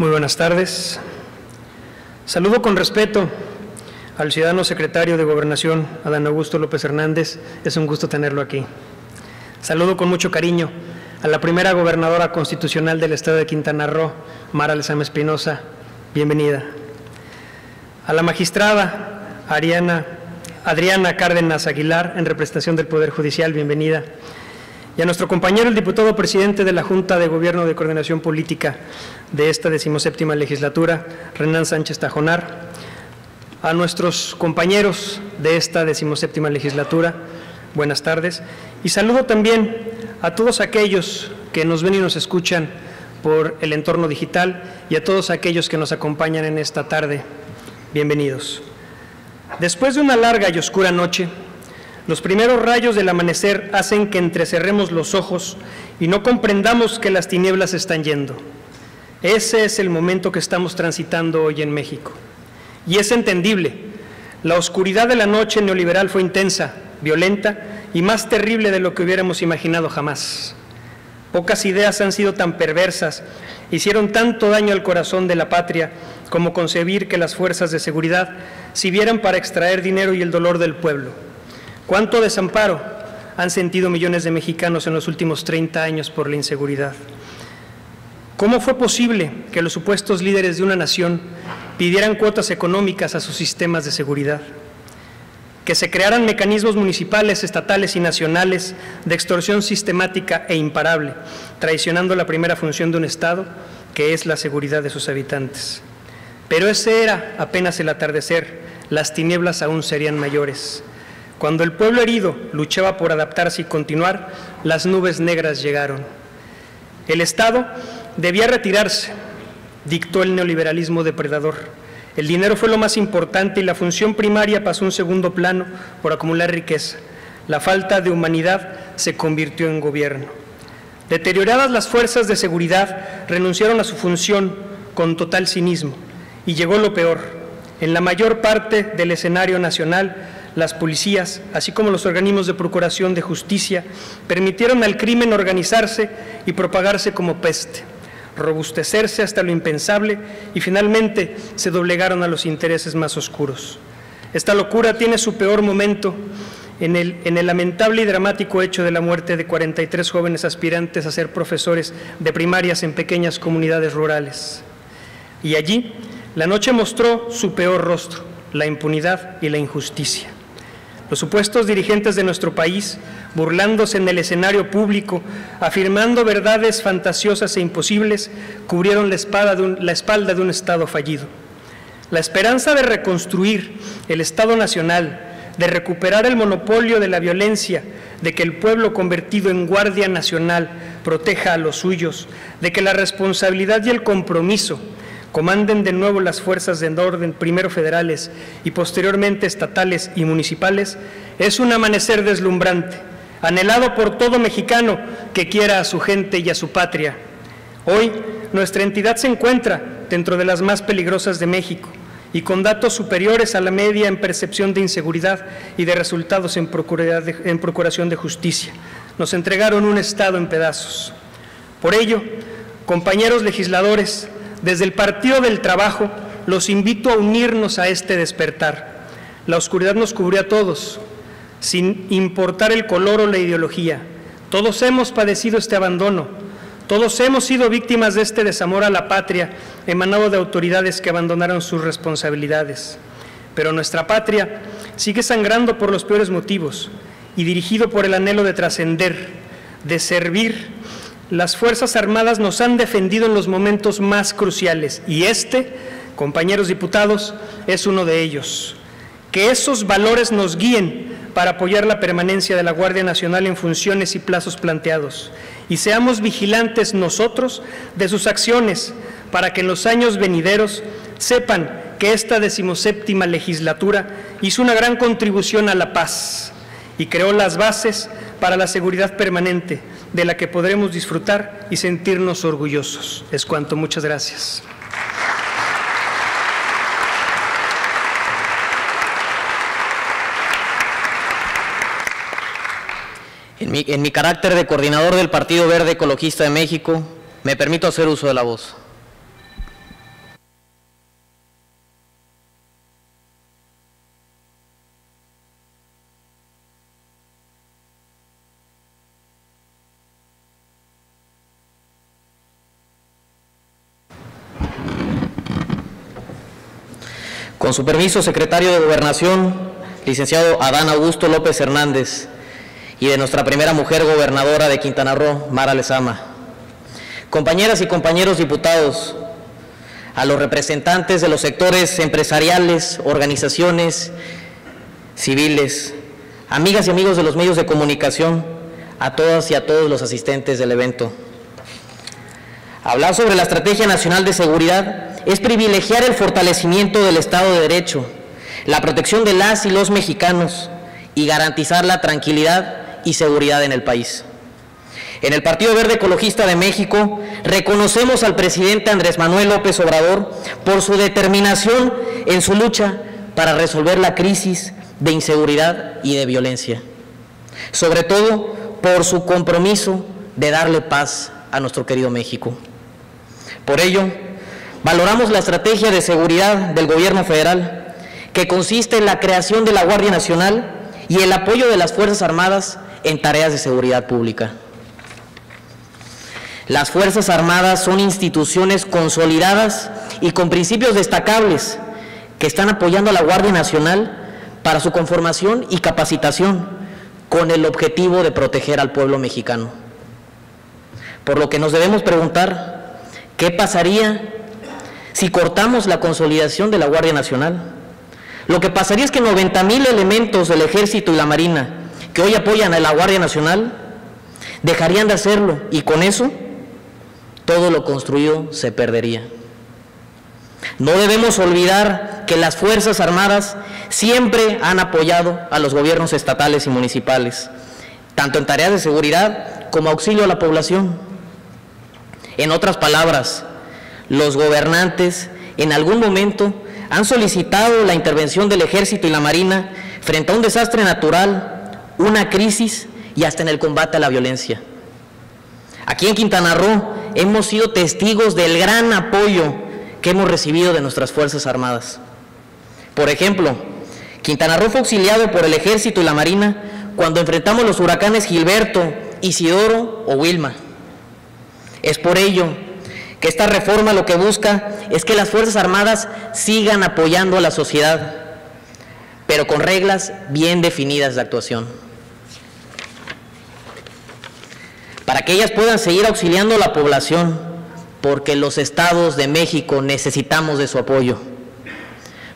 Muy buenas tardes. Saludo con respeto al ciudadano secretario de Gobernación, Adán Augusto López Hernández, es un gusto tenerlo aquí. Saludo con mucho cariño a la primera gobernadora constitucional del estado de Quintana Roo, Mara Lezama Espinosa, bienvenida. A la magistrada Ariana, Adriana Cárdenas Aguilar, en representación del Poder Judicial, bienvenida. Y a nuestro compañero, el diputado presidente de la Junta de Gobierno de Coordinación Política de esta decimoséptima legislatura, Renan Sánchez Tajonar, a nuestros compañeros de esta decimoséptima legislatura, buenas tardes, y saludo también a todos aquellos que nos ven y nos escuchan por el entorno digital y a todos aquellos que nos acompañan en esta tarde. Bienvenidos. Después de una larga y oscura noche, los primeros rayos del amanecer hacen que entrecerremos los ojos y no comprendamos que las tinieblas están yendo. Ese es el momento que estamos transitando hoy en México. Y es entendible. La oscuridad de la noche neoliberal fue intensa, violenta y más terrible de lo que hubiéramos imaginado jamás. Pocas ideas han sido tan perversas, hicieron tanto daño al corazón de la patria como concebir que las fuerzas de seguridad sirvieran para extraer dinero y el dolor del pueblo. ¿Cuánto desamparo han sentido millones de mexicanos en los últimos 30 años por la inseguridad? ¿Cómo fue posible que los supuestos líderes de una nación pidieran cuotas económicas a sus sistemas de seguridad? que se crearan mecanismos municipales, estatales y nacionales de extorsión sistemática e imparable, traicionando la primera función de un Estado, que es la seguridad de sus habitantes. Pero ese era apenas el atardecer, las tinieblas aún serían mayores. Cuando el pueblo herido luchaba por adaptarse y continuar, las nubes negras llegaron. El Estado debía retirarse, dictó el neoliberalismo depredador el dinero fue lo más importante y la función primaria pasó a un segundo plano por acumular riqueza. La falta de humanidad se convirtió en gobierno. Deterioradas las fuerzas de seguridad, renunciaron a su función con total cinismo. Y llegó lo peor. En la mayor parte del escenario nacional, las policías, así como los organismos de procuración de justicia, permitieron al crimen organizarse y propagarse como peste robustecerse hasta lo impensable y finalmente se doblegaron a los intereses más oscuros. Esta locura tiene su peor momento en el, en el, lamentable y dramático hecho de la muerte de 43 jóvenes aspirantes a ser profesores de primarias en pequeñas comunidades rurales. Y allí la noche mostró su peor rostro, la impunidad y la injusticia. Los supuestos dirigentes de nuestro país, burlándose en el escenario público, afirmando verdades fantasiosas e imposibles, cubrieron la, la espalda de un Estado fallido. La esperanza de reconstruir el Estado nacional, de recuperar el monopolio de la violencia, de que el pueblo convertido en guardia nacional proteja a los suyos, de que la responsabilidad y el compromiso comanden de nuevo las fuerzas de orden, primero federales y posteriormente estatales y municipales, es un amanecer deslumbrante, anhelado por todo mexicano que quiera a su gente y a su patria. Hoy nuestra entidad se encuentra dentro de las más peligrosas de México y con datos superiores a la media en percepción de inseguridad y de resultados en, procuración de justicia. Nos entregaron un Estado en pedazos. Por ello, compañeros legisladores, desde el Partido del Trabajo los invito a unirnos a este despertar. La oscuridad nos cubrió a todos, sin importar el color o la ideología. Todos hemos padecido este abandono, todos hemos sido víctimas de este desamor a la patria emanado de autoridades que abandonaron sus responsabilidades. Pero nuestra patria sigue sangrando por los peores motivos y dirigido por el anhelo de trascender, de servir las Fuerzas Armadas nos han defendido en los momentos más cruciales y este, compañeros diputados, es uno de ellos. Que esos valores nos guíen para apoyar la permanencia de la Guardia Nacional en funciones y plazos planteados y seamos vigilantes nosotros de sus acciones para que en los años venideros sepan que esta decimoséptima legislatura hizo una gran contribución a la paz y creó las bases para la seguridad permanente de la que podremos disfrutar y sentirnos orgullosos. Es cuanto, muchas gracias. En mi, en mi, carácter de coordinador del Partido Verde Ecologista de México, me permito hacer uso de la voz. Con su permiso, secretario de Gobernación, licenciado Adán Augusto López Hernández, y de nuestra primera mujer gobernadora de Quintana Roo, Mara Lezama. Compañeras y compañeros diputados, a los representantes de los sectores empresariales, organizaciones civiles, amigas y amigos de los medios de comunicación, a todas y a todos los asistentes del evento. Hablar sobre la Estrategia Nacional de Seguridad es privilegiar el fortalecimiento del Estado de Derecho, la protección de las y los mexicanos y garantizar la tranquilidad y seguridad en el país. En el Partido Verde Ecologista de México reconocemos al presidente Andrés Manuel López Obrador por su determinación en su lucha para resolver la crisis de inseguridad y de violencia. Sobre todo por su compromiso de darle paz a nuestro querido México. Por ello, valoramos la estrategia de seguridad del gobierno federal, que consiste en la creación de la Guardia Nacional y el apoyo de las Fuerzas Armadas en tareas de seguridad pública. Las Fuerzas Armadas son instituciones consolidadas y con principios destacables que están apoyando a la Guardia Nacional para su conformación y capacitación con el objetivo de proteger al pueblo mexicano. Por lo que nos debemos preguntar, ¿qué pasaría si cortamos la consolidación de la Guardia Nacional? Lo que pasaría es que 90 mil elementos del Ejército y la Marina que hoy apoyan a la Guardia Nacional dejarían de hacerlo y con eso todo lo construido se perdería. No debemos olvidar que las Fuerzas Armadas siempre han apoyado a los gobiernos estatales y municipales, tanto en tareas de seguridad como auxilio a la población. En otras palabras, los gobernantes en algún momento han solicitado la intervención del Ejército y la Marina frente a un desastre natural, una crisis y hasta en el combate a la violencia. Aquí en Quintana Roo hemos sido testigos del gran apoyo que hemos recibido de nuestras Fuerzas Armadas. Por ejemplo, Quintana Roo fue auxiliado por el Ejército y la Marina cuando enfrentamos los huracanes Gilberto, Isidoro o Wilma. Es por ello que esta reforma lo que busca es que las Fuerzas Armadas sigan apoyando a la sociedad, pero con reglas bien definidas de actuación. Para que ellas puedan seguir auxiliando a la población, porque los estados de México necesitamos de su apoyo.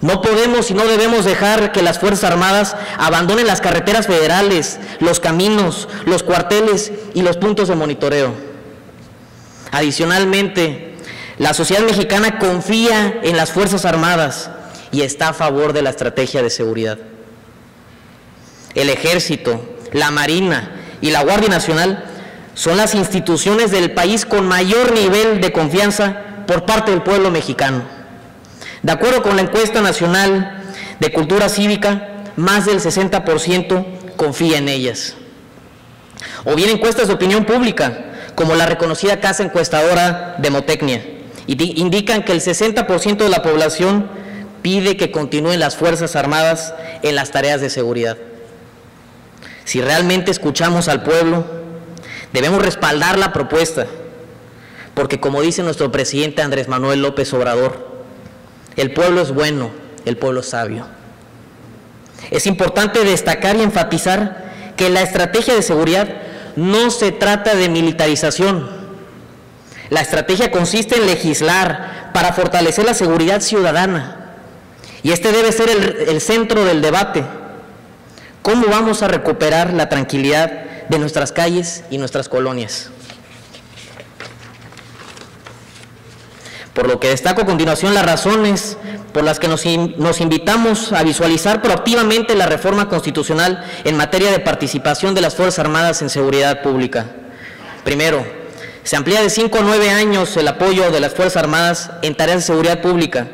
No podemos y no debemos dejar que las Fuerzas Armadas abandonen las carreteras federales, los caminos, los cuarteles y los puntos de monitoreo. Adicionalmente, la sociedad mexicana confía en las Fuerzas Armadas y está a favor de la estrategia de seguridad. El Ejército, la Marina y la Guardia Nacional son las instituciones del país con mayor nivel de confianza por parte del pueblo mexicano. De acuerdo con la encuesta nacional de cultura cívica, más del 60% confía en ellas. O bien encuestas de opinión pública, como la reconocida casa encuestadora Demotecnia, indican que el 60% de la población pide que continúen las Fuerzas Armadas en las tareas de seguridad. Si realmente escuchamos al pueblo, debemos respaldar la propuesta, porque como dice nuestro presidente Andrés Manuel López Obrador, el pueblo es bueno, el pueblo es sabio. Es importante destacar y enfatizar que la estrategia de seguridad no se trata de militarización. La estrategia consiste en legislar para fortalecer la seguridad ciudadana. Y este debe ser el, el centro del debate. ¿Cómo vamos a recuperar la tranquilidad de nuestras calles y nuestras colonias? Por lo que destaco a continuación las razones por las que nos, in, nos, invitamos a visualizar proactivamente la reforma constitucional en materia de participación de las Fuerzas Armadas en seguridad pública. Primero, se amplía de 5 a 9 años el apoyo de las Fuerzas Armadas en tareas de seguridad pública,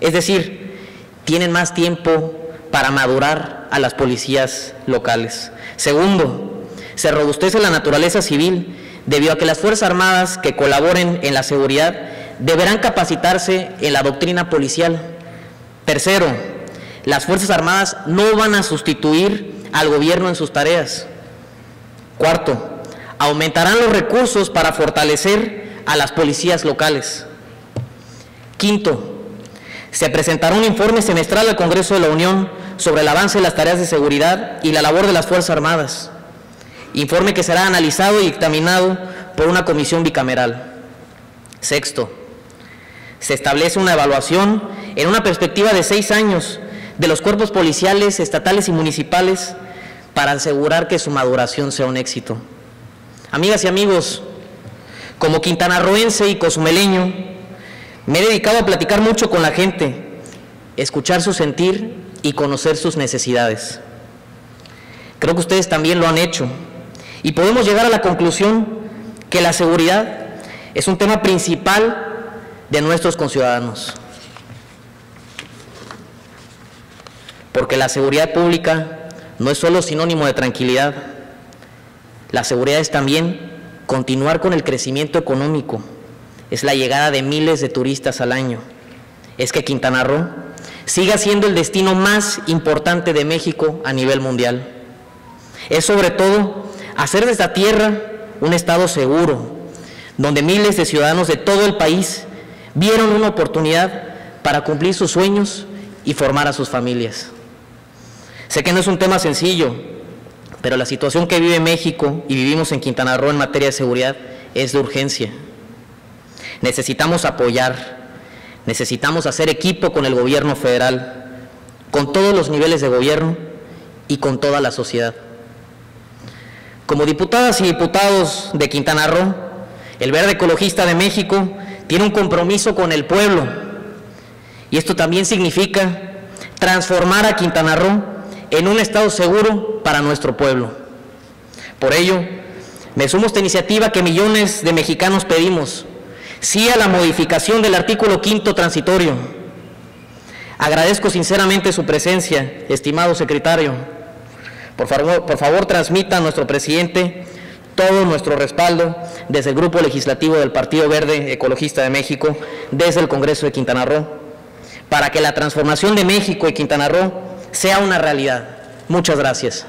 es decir, tienen más tiempo para madurar a las policías locales. Segundo, se robustece la naturaleza civil debido a que las Fuerzas Armadas que colaboren en la seguridad deberán capacitarse en la doctrina policial. Tercero, las Fuerzas Armadas no van a sustituir al gobierno en sus tareas. Cuarto, aumentarán los recursos para fortalecer a las policías locales. Quinto, se presentará un informe semestral al Congreso de la Unión sobre el avance de las tareas de seguridad y la labor de las Fuerzas Armadas. Informe que será analizado y dictaminado por una comisión bicameral. Sexto, se establece una evaluación en una perspectiva de seis años de los cuerpos policiales, estatales y municipales para asegurar que su maduración sea un éxito. Amigas y amigos, como quintanarroense y cozumeleño, me he dedicado a platicar mucho con la gente, escuchar su sentir y conocer sus necesidades. Creo que ustedes también lo han hecho y podemos llegar a la conclusión que la seguridad es un tema principal de nuestros conciudadanos. Porque la seguridad pública no es solo sinónimo de tranquilidad, la seguridad es también continuar con el crecimiento económico, es la llegada de miles de turistas al año, es que Quintana Roo siga siendo el destino más importante de México a nivel mundial. Es sobre todo hacer de esta tierra un estado seguro, donde miles de ciudadanos de todo el país vieron una oportunidad para cumplir sus sueños y formar a sus familias. Sé que no es un tema sencillo, pero la situación que vive México y vivimos en Quintana Roo en materia de seguridad es de urgencia. Necesitamos apoyar, necesitamos hacer equipo con el gobierno federal, con todos los niveles de gobierno y con toda la sociedad. Como diputadas y diputados de Quintana Roo, el Verde Ecologista de México tiene un compromiso con el pueblo y esto también significa transformar a Quintana Roo en un estado seguro para nuestro pueblo. Por ello, me sumo a esta iniciativa que millones de mexicanos pedimos, sí a la modificación del artículo quinto transitorio. Agradezco sinceramente su presencia, estimado secretario. Por favor, por favor transmita a nuestro presidente todo nuestro respaldo desde el Grupo Legislativo del Partido Verde Ecologista de México, desde el Congreso de Quintana Roo, para que la transformación de México y Quintana Roo sea una realidad. Muchas gracias.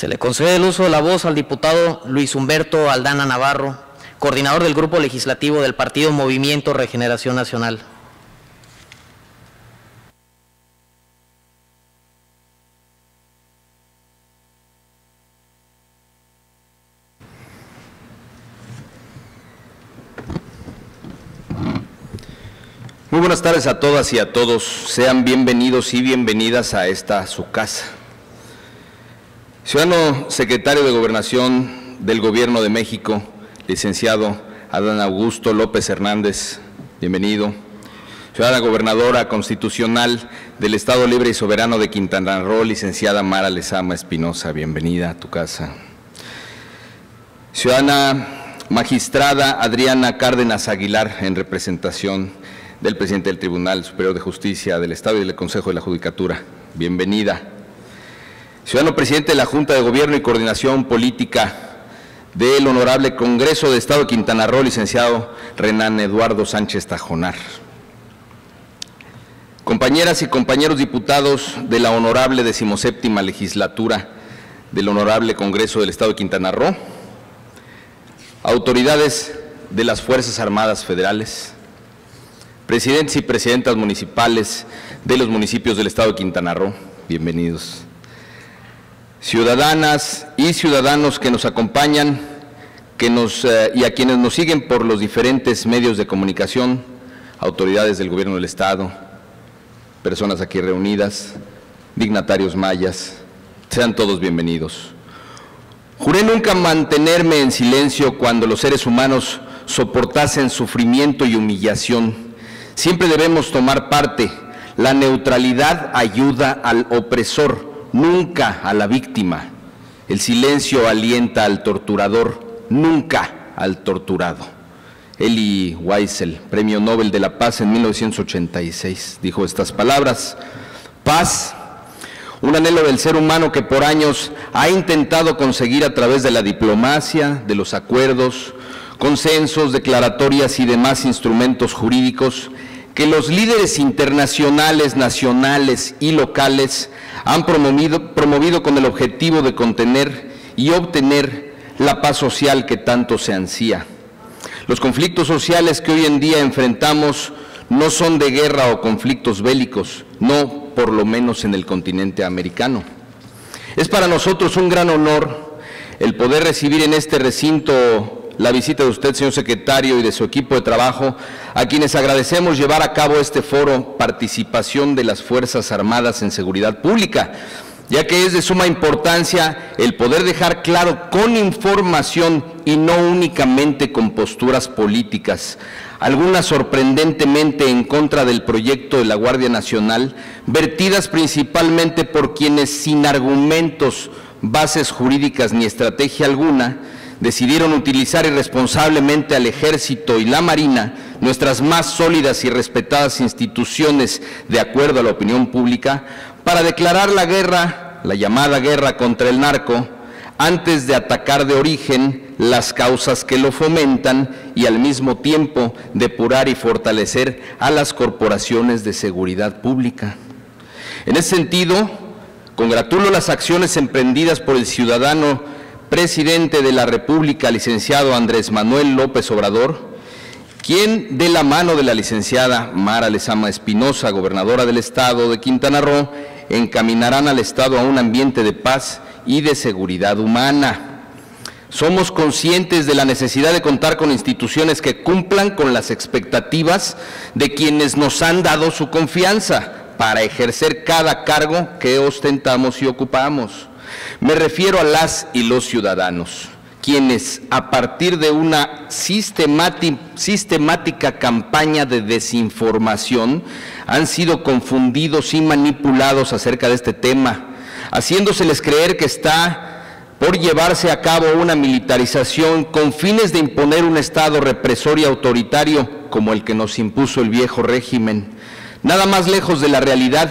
Se le concede el uso de la voz al diputado Luis Humberto Aldana Navarro, coordinador del Grupo Legislativo del Partido Movimiento Regeneración Nacional. Muy buenas tardes a todas y a todos. Sean bienvenidos y bienvenidas a esta su casa. Ciudadano secretario de Gobernación del Gobierno de México, licenciado Adán Augusto López Hernández, bienvenido. Ciudadana gobernadora constitucional del Estado Libre y Soberano de Quintana Roo, licenciada Mara Lezama Espinosa, bienvenida a tu casa. Ciudadana magistrada Adriana Cárdenas Aguilar, en representación del presidente del Tribunal Superior de Justicia del Estado y del Consejo de la Judicatura, bienvenida. Ciudadano presidente de la Junta de Gobierno y Coordinación Política del Honorable Congreso de Estado de Quintana Roo, licenciado Renan Eduardo Sánchez Tajonar. Compañeras y compañeros diputados de la Honorable Decimoséptima Legislatura del Honorable Congreso del Estado de Quintana Roo, autoridades de las Fuerzas Armadas Federales, presidentes y presidentas municipales de los municipios del Estado de Quintana Roo, bienvenidos ciudadanas y ciudadanos que nos acompañan que nos, eh, y a quienes nos siguen por los diferentes medios de comunicación, autoridades del Gobierno del Estado, personas aquí reunidas, dignatarios mayas, sean todos bienvenidos. Juré nunca mantenerme en silencio cuando los seres humanos soportasen sufrimiento y humillación. Siempre debemos tomar parte. La neutralidad ayuda al opresor nunca a la víctima. El silencio alienta al torturador, nunca al torturado. Elie Wiesel, Premio Nobel de la Paz en 1986, dijo estas palabras. Paz, un anhelo del ser humano que por años ha intentado conseguir a través de la diplomacia, de los acuerdos, consensos, declaratorias y demás instrumentos jurídicos que los líderes internacionales, nacionales y locales han promovido, promovido con el objetivo de contener y obtener la paz social que tanto se ansía. Los conflictos sociales que hoy en día enfrentamos no son de guerra o conflictos bélicos, no por lo menos en el continente americano. Es para nosotros un gran honor el poder recibir en este recinto la visita de usted, señor secretario, y de su equipo de trabajo, a quienes agradecemos llevar a cabo este foro Participación de las Fuerzas Armadas en Seguridad Pública, ya que es de suma importancia el poder dejar claro con información y no únicamente con posturas políticas, algunas sorprendentemente en contra del proyecto de la Guardia Nacional, vertidas principalmente por quienes sin argumentos, bases jurídicas ni estrategia alguna, decidieron utilizar irresponsablemente al Ejército y la Marina, nuestras más sólidas y respetadas instituciones de acuerdo a la opinión pública, para declarar la guerra, la llamada guerra contra el narco, antes de atacar de origen las causas que lo fomentan y al mismo tiempo depurar y fortalecer a las corporaciones de seguridad pública. En ese sentido, congratulo las acciones emprendidas por el ciudadano presidente de la República, licenciado Andrés Manuel López Obrador, quien de la mano de la licenciada Mara Lezama Espinosa, gobernadora del estado de Quintana Roo, encaminarán al estado a un ambiente de paz y de seguridad humana. Somos conscientes de la necesidad de contar con instituciones que cumplan con las expectativas de quienes nos han dado su confianza para ejercer cada cargo que ostentamos y ocupamos. Me refiero a las y los ciudadanos, quienes a partir de una sistemática campaña de desinformación han sido confundidos y manipulados acerca de este tema, haciéndoseles creer que está por llevarse a cabo una militarización con fines de imponer un Estado represor y autoritario como el que nos impuso el viejo régimen. Nada más lejos de la realidad.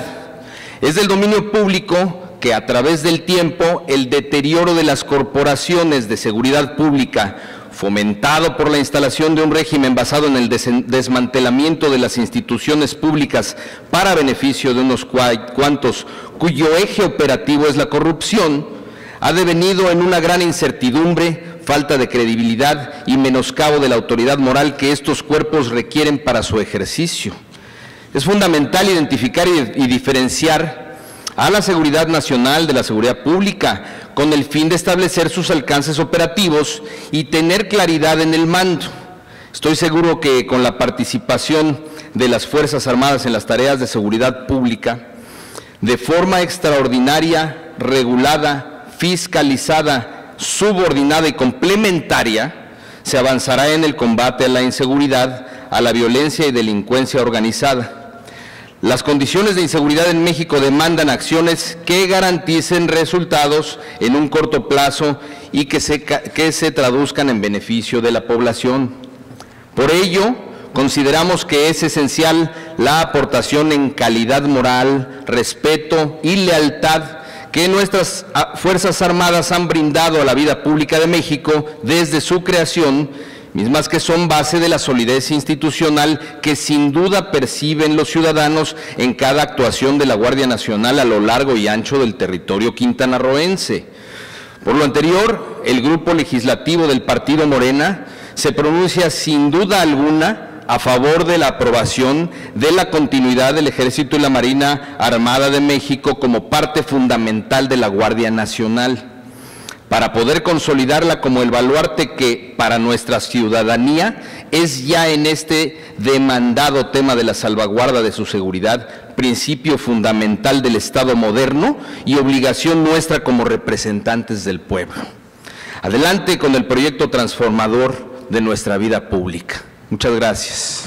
Es del dominio público que a través del tiempo el deterioro de las corporaciones de seguridad pública, fomentado por la instalación de un régimen basado en el desmantelamiento de las instituciones públicas para beneficio de unos cuantos cuyo eje operativo es la corrupción, ha devenido en una gran incertidumbre, falta de credibilidad y menoscabo de la autoridad moral que estos cuerpos requieren para su ejercicio. Es fundamental identificar y, diferenciar a la seguridad nacional de la seguridad pública con el fin de establecer sus alcances operativos y tener claridad en el mando. Estoy seguro que con la participación de las Fuerzas Armadas en las tareas de seguridad pública, de forma extraordinaria, regulada, fiscalizada, subordinada y complementaria, se avanzará en el combate a la inseguridad, a la violencia y delincuencia organizada. Las condiciones de inseguridad en México demandan acciones que garanticen resultados en un corto plazo y que se, que se traduzcan en beneficio de la población. Por ello, consideramos que es esencial la aportación en calidad moral, respeto y lealtad que nuestras ah, Fuerzas Armadas han brindado a la vida pública de México desde su creación, mismas que son base de la solidez institucional que sin duda perciben los ciudadanos en cada actuación de la Guardia Nacional a lo largo y ancho del territorio quintanarroense. Por lo anterior, el grupo legislativo del Partido Morena se pronuncia sin duda alguna a favor de la aprobación de la continuidad del Ejército y la Marina Armada de México como parte fundamental de la Guardia Nacional, para poder consolidarla como el baluarte que para nuestra ciudadanía es ya en este demandado tema de la salvaguarda de su seguridad, principio fundamental del Estado moderno y obligación nuestra como representantes del pueblo. Adelante con el proyecto transformador de nuestra vida pública. Muchas gracias.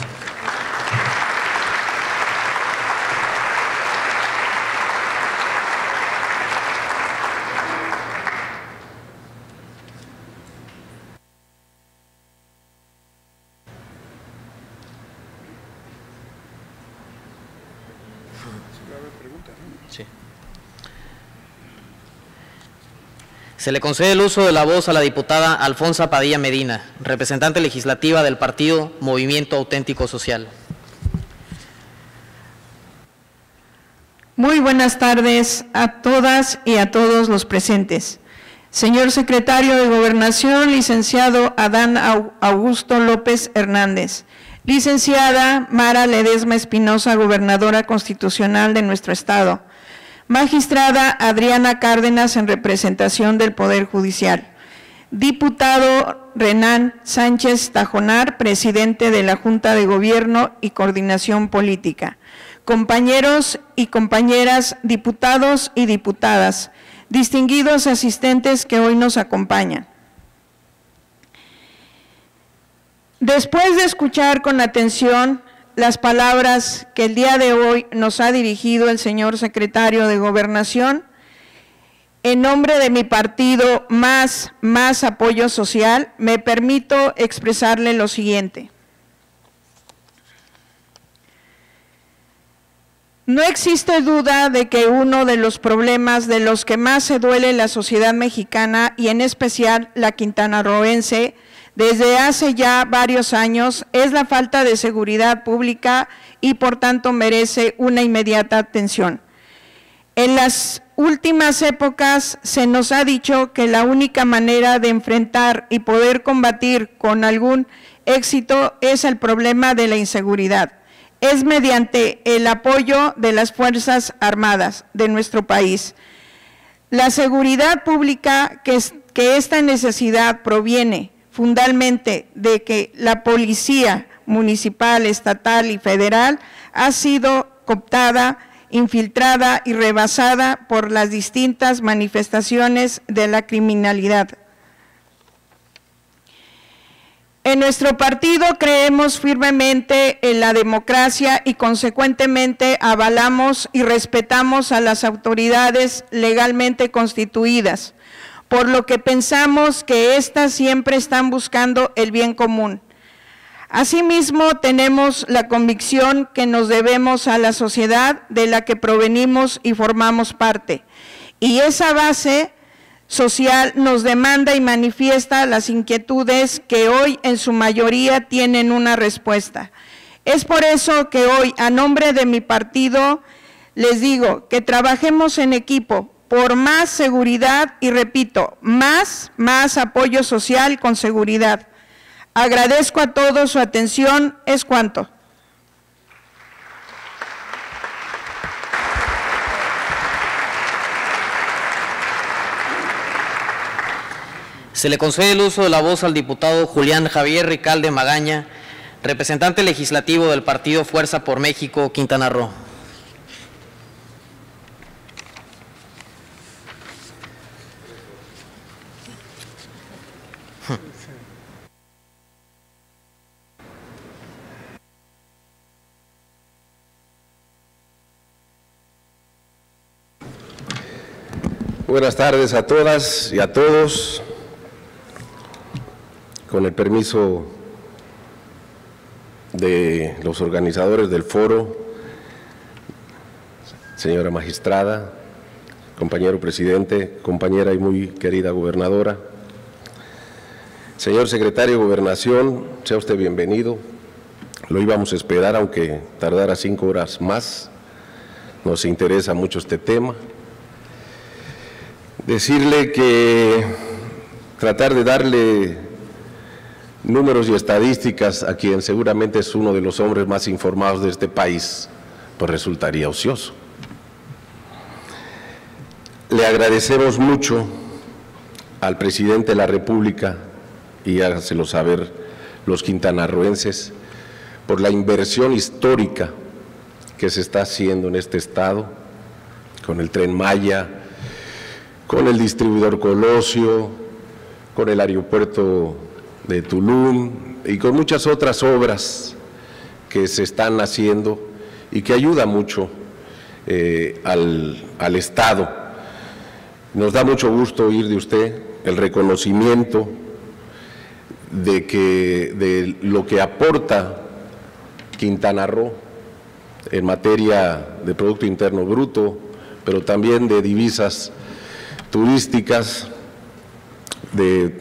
Se le concede el uso de la voz a la diputada Alfonsa Padilla Medina, representante legislativa del partido Movimiento Auténtico Social. Muy buenas tardes a todas y a todos los presentes. Señor secretario de Gobernación, licenciado Adán Augusto López Hernández. Licenciada Mara Ledesma Espinosa, gobernadora constitucional de nuestro Estado magistrada Adriana Cárdenas en representación del Poder Judicial, Diputado Renan Sánchez Tajonar, presidente de la Junta de Gobierno y Coordinación Política. Compañeros y compañeras diputados y diputadas, distinguidos asistentes que hoy nos acompañan. Después de escuchar con atención las palabras que el día de hoy nos ha dirigido el señor secretario de Gobernación, en nombre de mi partido Más, Más Apoyo Social, me permito expresarle lo siguiente. No existe duda de que uno de los problemas de los que más se duele la sociedad mexicana y en especial la quintanarroense desde hace ya varios años es la falta de seguridad pública y por tanto merece una inmediata atención. En las últimas épocas se nos ha dicho que la única manera de enfrentar y poder combatir con algún éxito es el problema de la inseguridad. Es mediante el apoyo de las Fuerzas Armadas de nuestro país. La seguridad pública, que, esta necesidad proviene fundamentalmente de que la policía municipal, estatal y federal ha sido cooptada infiltrada y rebasada por las distintas manifestaciones de la criminalidad. En nuestro partido creemos firmemente en la democracia y consecuentemente avalamos y respetamos a las autoridades legalmente constituidas, por lo que pensamos que éstas siempre están buscando el bien común Asimismo, tenemos la convicción que nos debemos a la sociedad de la que provenimos y formamos parte. Y esa base social nos demanda y manifiesta las inquietudes que hoy en su mayoría tienen una respuesta. Es por eso que hoy, a nombre de mi partido, les digo que trabajemos en equipo por más seguridad y repito, más, más apoyo social con seguridad Agradezco a todos su atención. Es cuanto. Se le concede el uso de la voz al diputado Julián Javier Ricalde Magaña, representante legislativo del Partido Fuerza por México, Quintana Roo. Buenas tardes a todas y a todos. Con el permiso de los organizadores del foro, señora magistrada, compañero presidente, compañera y muy querida gobernadora, señor secretario de Gobernación, sea usted bienvenido. Lo íbamos a esperar, aunque tardara cinco horas más. Nos interesa mucho este tema decirle que tratar de darle números y estadísticas a quien seguramente es uno de los hombres más informados de este país, pues resultaría ocioso. Le agradecemos mucho al presidente de la República, y hágaselo saber los quintanarroenses, por la inversión histórica que se está haciendo en este estado, con el tren Maya, con el distribuidor Colosio, con el aeropuerto de Tulum y con muchas otras obras que se están haciendo y que ayuda mucho eh, al, al Estado. Nos da mucho gusto oír de usted el reconocimiento de, que, de lo que aporta Quintana Roo en materia de Producto Interno Bruto, pero también de divisas turísticas, de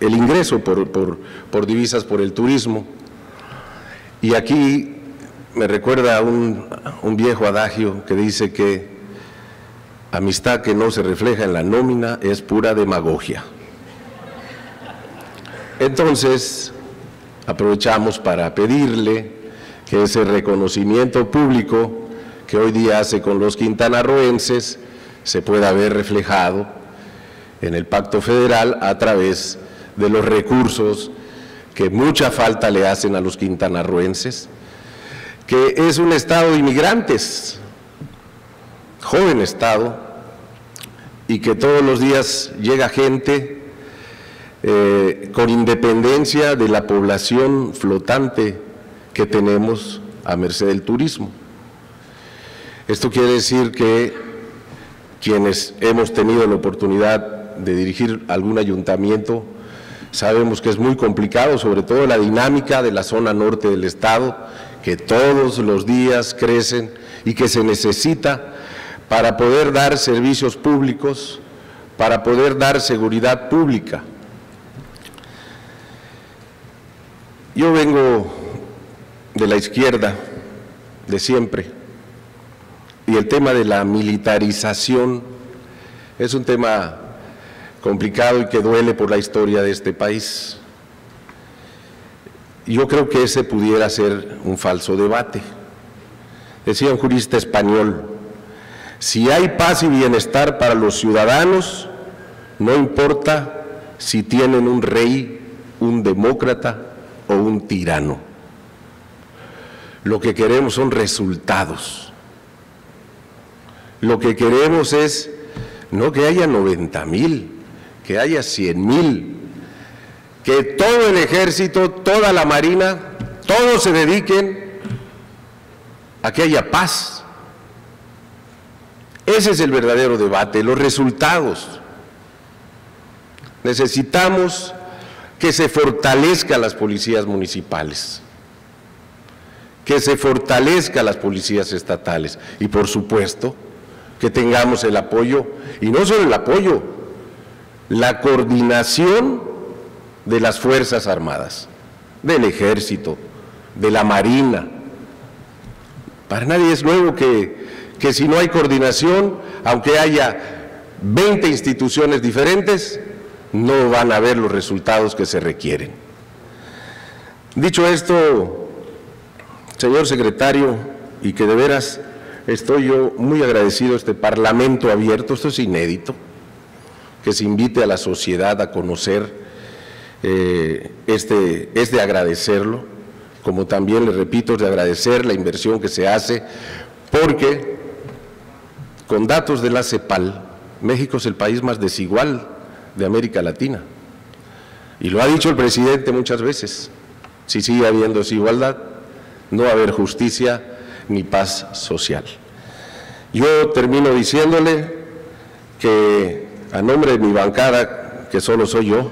el ingreso por, por, divisas por el turismo. Y aquí me recuerda un, un viejo adagio que dice que amistad que no se refleja en la nómina es pura demagogia. Entonces, aprovechamos para pedirle que ese reconocimiento público que hoy día hace con los quintanarroenses se pueda ver reflejado en el pacto federal a través de los recursos que mucha falta le hacen a los quintanarruenses, que es un estado de inmigrantes, joven estado, y que todos los días llega gente eh, con independencia de la población flotante que tenemos a merced del turismo. Esto quiere decir que quienes hemos tenido la oportunidad de dirigir algún ayuntamiento, sabemos que es muy complicado, sobre todo la dinámica de la zona norte del Estado, que todos los días crecen y que se necesita para poder dar servicios públicos, para poder dar seguridad pública. Yo vengo de la izquierda, de siempre, y el tema de la militarización es un tema complicado y que duele por la historia de este país. Yo creo que ese pudiera ser un falso debate. Decía un jurista español, si hay paz y bienestar para los ciudadanos, no importa si tienen un rey, un demócrata o un tirano. Lo que queremos son resultados. Lo que queremos es no que haya 90 mil, que haya 100 mil, que todo el ejército, toda la marina, todos se dediquen a que haya paz. Ese es el verdadero debate, los resultados. Necesitamos que se fortalezcan las policías municipales, que se fortalezcan las policías estatales y por supuesto que tengamos el apoyo, y no solo el apoyo, la coordinación de las Fuerzas Armadas, del Ejército, de la Marina. Para nadie es nuevo que, que si no hay coordinación, aunque haya 20 instituciones diferentes, no van a ver los resultados que se requieren. Dicho esto, señor secretario, y que de veras estoy yo muy agradecido a este Parlamento abierto, esto es inédito, que se invite a la sociedad a conocer, eh, este, es de agradecerlo, como también le repito, es de agradecer la inversión que se hace, porque con datos de la CEPAL, México es el país más desigual de América Latina. Y lo ha dicho el presidente muchas veces, si sigue habiendo desigualdad, no va a haber justicia ni paz social. Yo termino diciéndole que a nombre de mi bancada, que solo soy yo,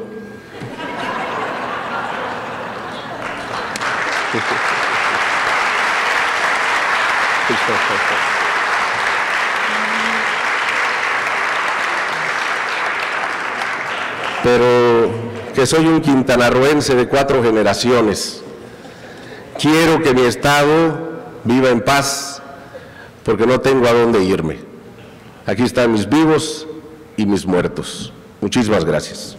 pero que soy un quintanarroense de cuatro generaciones. Quiero que mi Estado viva en paz porque no tengo a dónde irme. Aquí están mis vivos y mis muertos. Muchísimas gracias.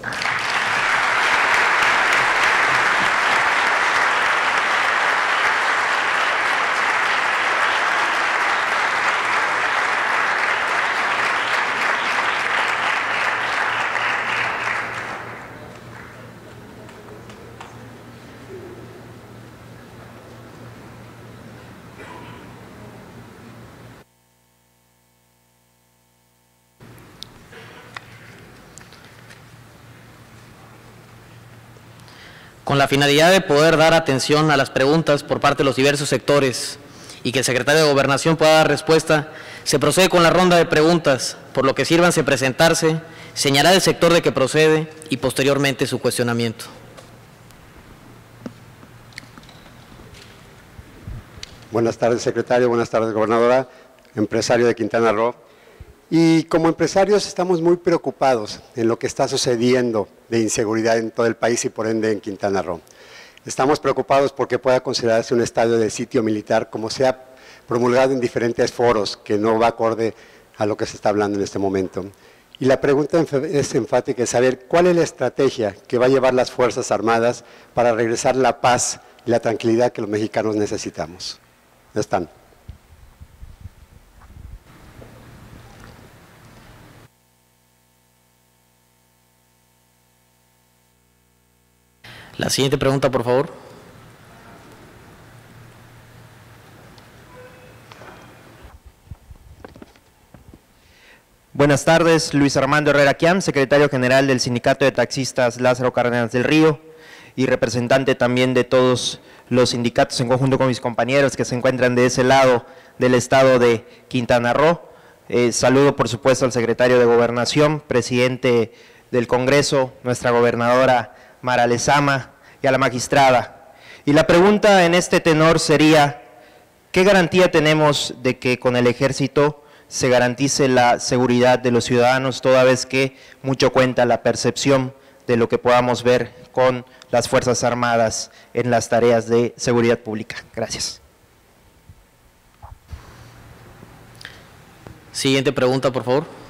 Con la finalidad de poder dar atención a las preguntas por parte de los diversos sectores y que el secretario de Gobernación pueda dar respuesta, se procede con la ronda de preguntas, por lo que sírvanse presentarse, señalar el sector de que procede y posteriormente su cuestionamiento. Buenas tardes, secretario. Buenas tardes, gobernadora. Empresario de Quintana Roo. Y como empresarios estamos muy preocupados en lo que está sucediendo de inseguridad en todo el país y por ende en Quintana Roo. Estamos preocupados porque pueda considerarse un estadio de sitio militar como se ha promulgado en diferentes foros que no va acorde a lo que se está hablando en este momento. Y la pregunta es enfática, es saber cuál es la estrategia que va a llevar las Fuerzas Armadas para regresar la paz y la tranquilidad que los mexicanos necesitamos. Están. La siguiente pregunta, por favor. Buenas tardes, Luis Armando Herrera Quiam, secretario general del Sindicato de Taxistas Lázaro Cárdenas del Río y representante también de todos los sindicatos en conjunto con mis compañeros que se encuentran de ese lado del estado de Quintana Roo. Eh, saludo, por supuesto, al secretario de Gobernación, presidente del Congreso, nuestra gobernadora Mara Lezama y a la magistrada. Y la pregunta en este tenor sería, ¿qué garantía tenemos de que con el ejército se garantice la seguridad de los ciudadanos, toda vez que mucho cuenta la percepción de lo que podamos ver con las Fuerzas Armadas en las tareas de seguridad pública. Gracias. Siguiente pregunta, por favor.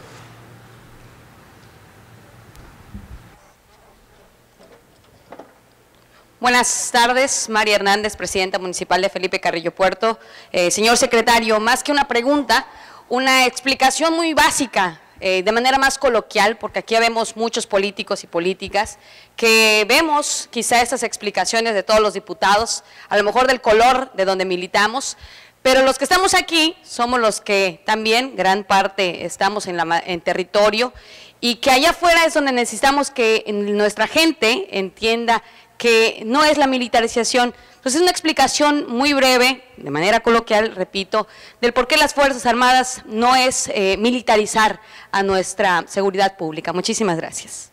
Buenas tardes, María Hernández, presidenta municipal de Felipe Carrillo Puerto. Eh, señor secretario, más que una pregunta, una explicación muy básica, eh, de manera más coloquial, porque aquí vemos muchos políticos y políticas, que vemos quizá esas explicaciones de todos los diputados, a lo mejor del color de donde militamos, pero los que estamos aquí somos los que también, gran parte, estamos en, la, en territorio y que allá afuera es donde necesitamos que nuestra gente entienda que no es la militarización. Entonces es una explicación muy breve, de manera coloquial, repito, del por qué las Fuerzas Armadas no es eh, militarizar a nuestra seguridad pública. Muchísimas gracias.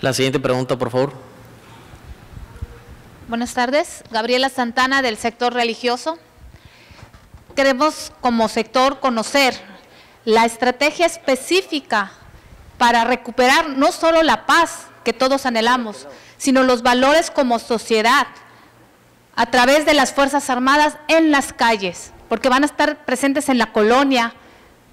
La siguiente pregunta, por favor. Buenas tardes, Gabriela Santana del sector religioso. Queremos como sector conocer la estrategia específica para recuperar no solo la paz que todos anhelamos, sino los valores como sociedad a través de las Fuerzas Armadas en las calles, porque van a estar presentes en la colonia,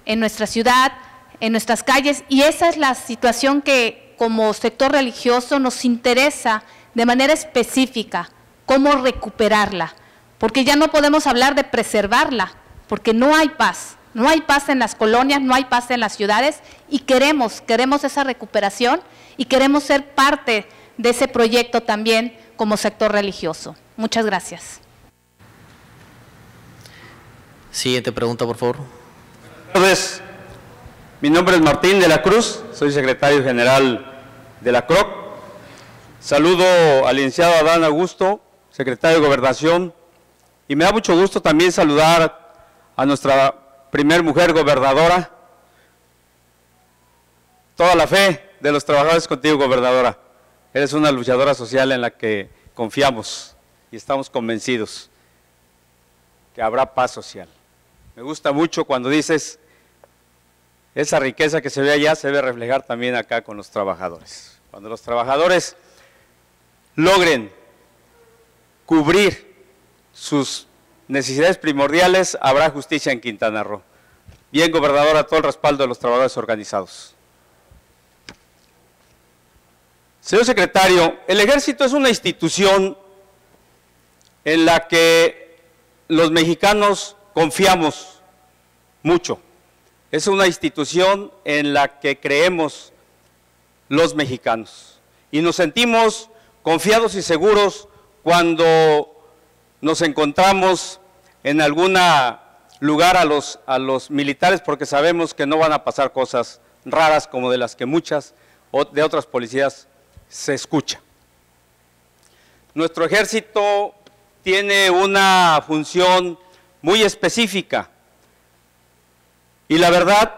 en nuestra ciudad, en nuestras calles, y esa es la situación que como sector religioso nos interesa de manera específica, cómo recuperarla, porque ya no podemos hablar de preservarla, porque no hay paz. No hay paz en las colonias, no hay paz en las ciudades y queremos, queremos esa recuperación y queremos ser parte de ese proyecto también como sector religioso. Muchas gracias. Siguiente pregunta, por favor. Buenas tardes. Mi nombre es Martín de la Cruz, soy secretario general de la CROC. Saludo al licenciado Adán Augusto, secretario de Gobernación, y me da mucho gusto también saludar a nuestra primer mujer gobernadora. Toda la fe de los trabajadores contigo, gobernadora. Eres una luchadora social en la que confiamos y estamos convencidos que habrá paz social. Me gusta mucho cuando dices, esa riqueza que se ve allá se debe reflejar también acá con los trabajadores. Cuando los trabajadores logren cubrir sus necesidades primordiales, habrá justicia en Quintana Roo. Bien, gobernadora, todo el respaldo de los trabajadores organizados. Señor secretario, el ejército es una institución en la que los mexicanos confiamos mucho. Es una institución en la que creemos los mexicanos y nos sentimos confiados y seguros cuando nos encontramos en algún lugar a los, militares porque sabemos que no van a pasar cosas raras como de las que muchas de otras policías se escucha. Nuestro ejército tiene una función muy específica y la verdad,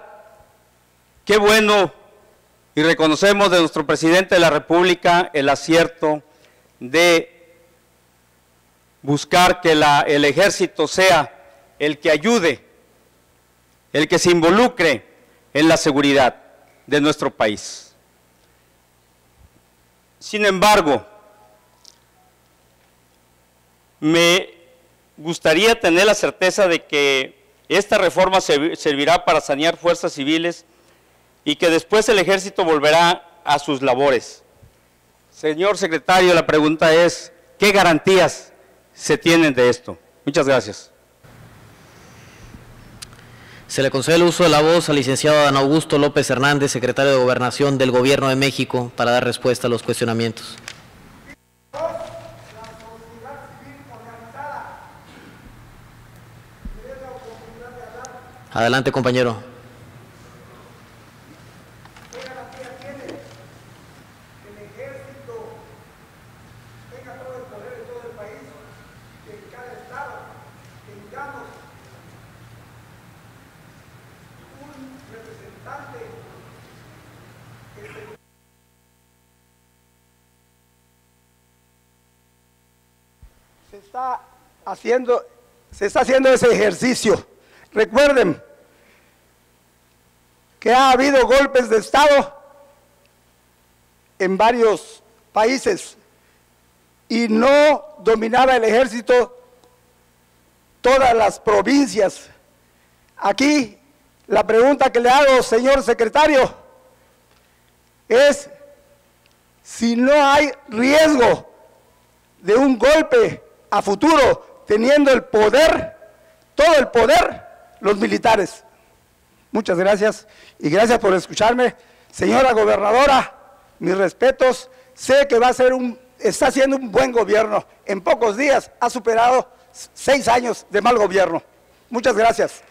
qué bueno y reconocemos de nuestro presidente de la República el acierto de buscar que el ejército sea el que ayude, el que se involucre en la seguridad de nuestro país. Sin embargo, me gustaría tener la certeza de que esta reforma servirá para sanear fuerzas civiles y que después el ejército volverá a sus labores. Señor secretario, la pregunta es, ¿qué garantías se tienen de esto? Muchas gracias. Se le concede el uso de la voz al licenciado Dan Augusto López Hernández, secretario de Gobernación del Gobierno de México, para dar respuesta a los cuestionamientos. Adelante, compañero. se está haciendo, se está haciendo ese ejercicio. Recuerden que ha habido golpes de Estado en varios países y no dominaba el ejército todas las provincias. Aquí la pregunta que le hago, señor secretario, es si no hay riesgo de un golpe a futuro, teniendo el poder, todo el poder, los militares. Muchas gracias y gracias por escucharme. Señora gobernadora, mis respetos, sé que va a ser un, está haciendo un buen gobierno. En pocos días ha superado seis años de mal gobierno. Muchas gracias.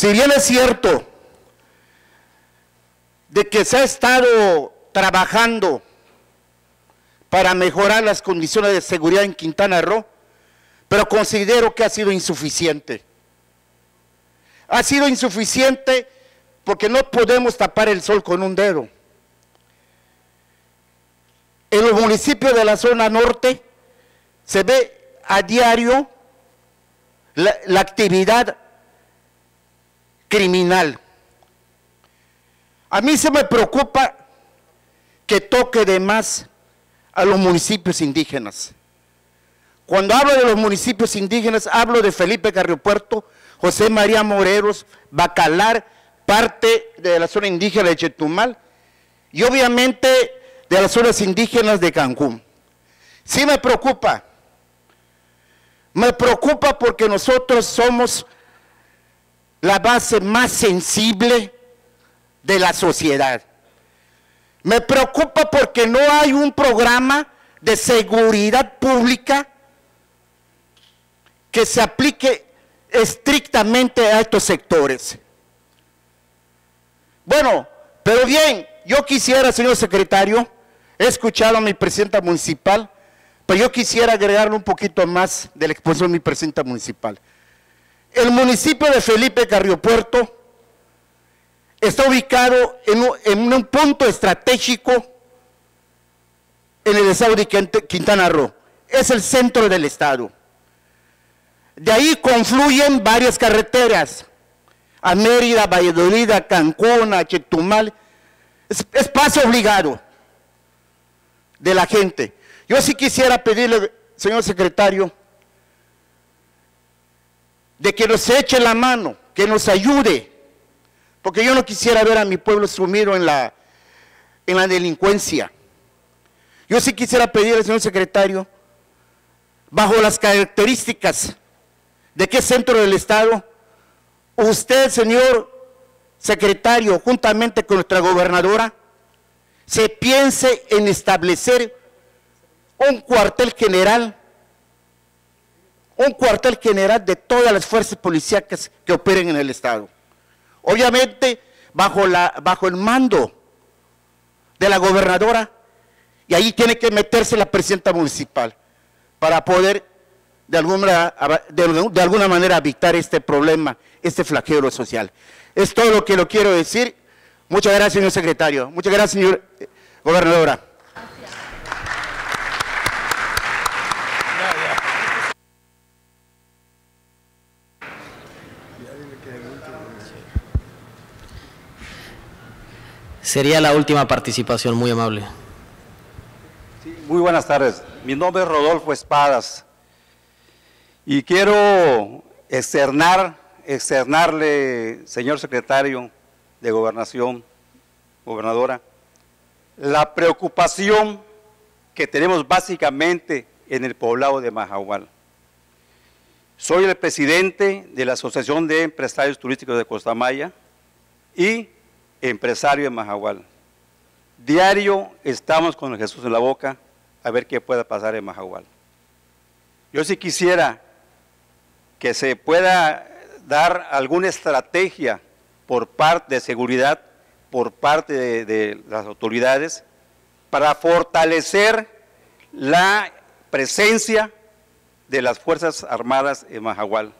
Si bien es cierto de que se ha estado trabajando para mejorar las condiciones de seguridad en Quintana Roo, pero considero que ha sido insuficiente. Ha sido insuficiente porque no podemos tapar el sol con un dedo. En los municipios de la zona norte se ve a diario la, la actividad criminal. A mí se me preocupa que toque de más a los municipios indígenas. Cuando hablo de los municipios indígenas, hablo de Felipe Carriopuerto, José María Moreros, Bacalar, parte de la zona indígena de Chetumal y obviamente de las zonas indígenas de Cancún. Sí me preocupa. Me preocupa porque nosotros somos la base más sensible de la sociedad. Me preocupa porque no hay un programa de seguridad pública que se aplique estrictamente a estos sectores. Bueno, pero bien, yo quisiera, señor secretario, he escuchado a mi presidenta municipal, pero yo quisiera agregarle un poquito más de la exposición de mi presidenta municipal. El municipio de Felipe Carriopuerto está ubicado en un, punto estratégico en el estado de Quintana Roo. Es el centro del estado. De ahí confluyen varias carreteras, a Mérida, Valladolid, a Cancún, a Chetumal. Es paso obligado de la gente. Yo sí quisiera pedirle, señor secretario, de que nos eche la mano, que nos ayude, porque yo no quisiera ver a mi pueblo sumido en la, en la delincuencia. Yo sí quisiera pedir al señor secretario, bajo las características de qué centro del Estado, usted, señor secretario, juntamente con nuestra gobernadora, se piense en establecer un cuartel general un cuartel general de todas las fuerzas policíacas que operen en el Estado. Obviamente, bajo, la, bajo el mando de la gobernadora, y ahí tiene que meterse la presidenta municipal para poder de alguna, de, alguna manera evitar este problema, este flagelo social. Es todo lo que lo quiero decir. Muchas gracias, señor secretario. Muchas gracias, señor gobernadora. Sería la última participación, muy amable. Muy buenas tardes. Mi nombre es Rodolfo Espadas y quiero externar, externarle, señor secretario de Gobernación, gobernadora, la preocupación que tenemos básicamente en el poblado de Majahual. Soy el presidente de la Asociación de Empresarios Turísticos de Costa Maya y empresario de Majahual. Diario estamos con el Jesús en la boca a ver qué pueda pasar en Majahual. Yo sí quisiera que se pueda dar alguna estrategia por parte de seguridad, por parte de, las autoridades, para fortalecer la presencia de las Fuerzas Armadas en Majahual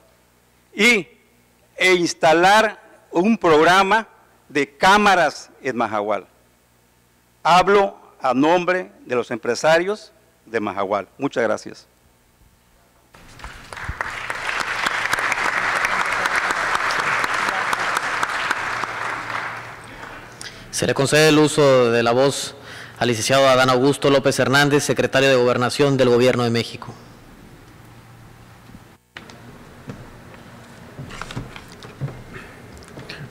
e instalar un programa de cámaras en Majahual. Hablo a nombre de los empresarios de Majahual. Muchas gracias. Se le concede el uso de la voz al licenciado Adán Augusto López Hernández, secretario de Gobernación del Gobierno de México.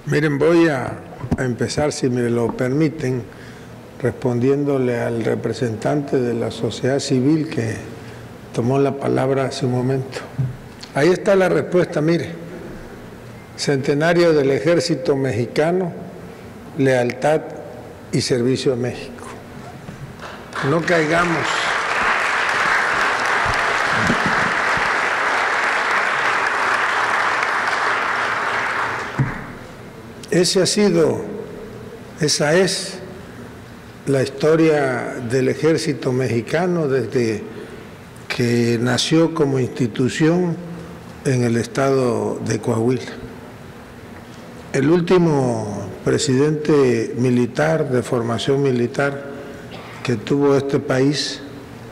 Miren, voy a, a empezar, si me lo permiten, respondiéndole al representante de la sociedad civil que tomó la palabra hace un momento. Ahí está la respuesta, mire. Centenario del Ejército Mexicano, lealtad y servicio a México. No caigamos. Ese ha sido, esa es la historia del ejército mexicano desde que nació como institución en el estado de Coahuila. El último presidente militar de formación militar que tuvo este país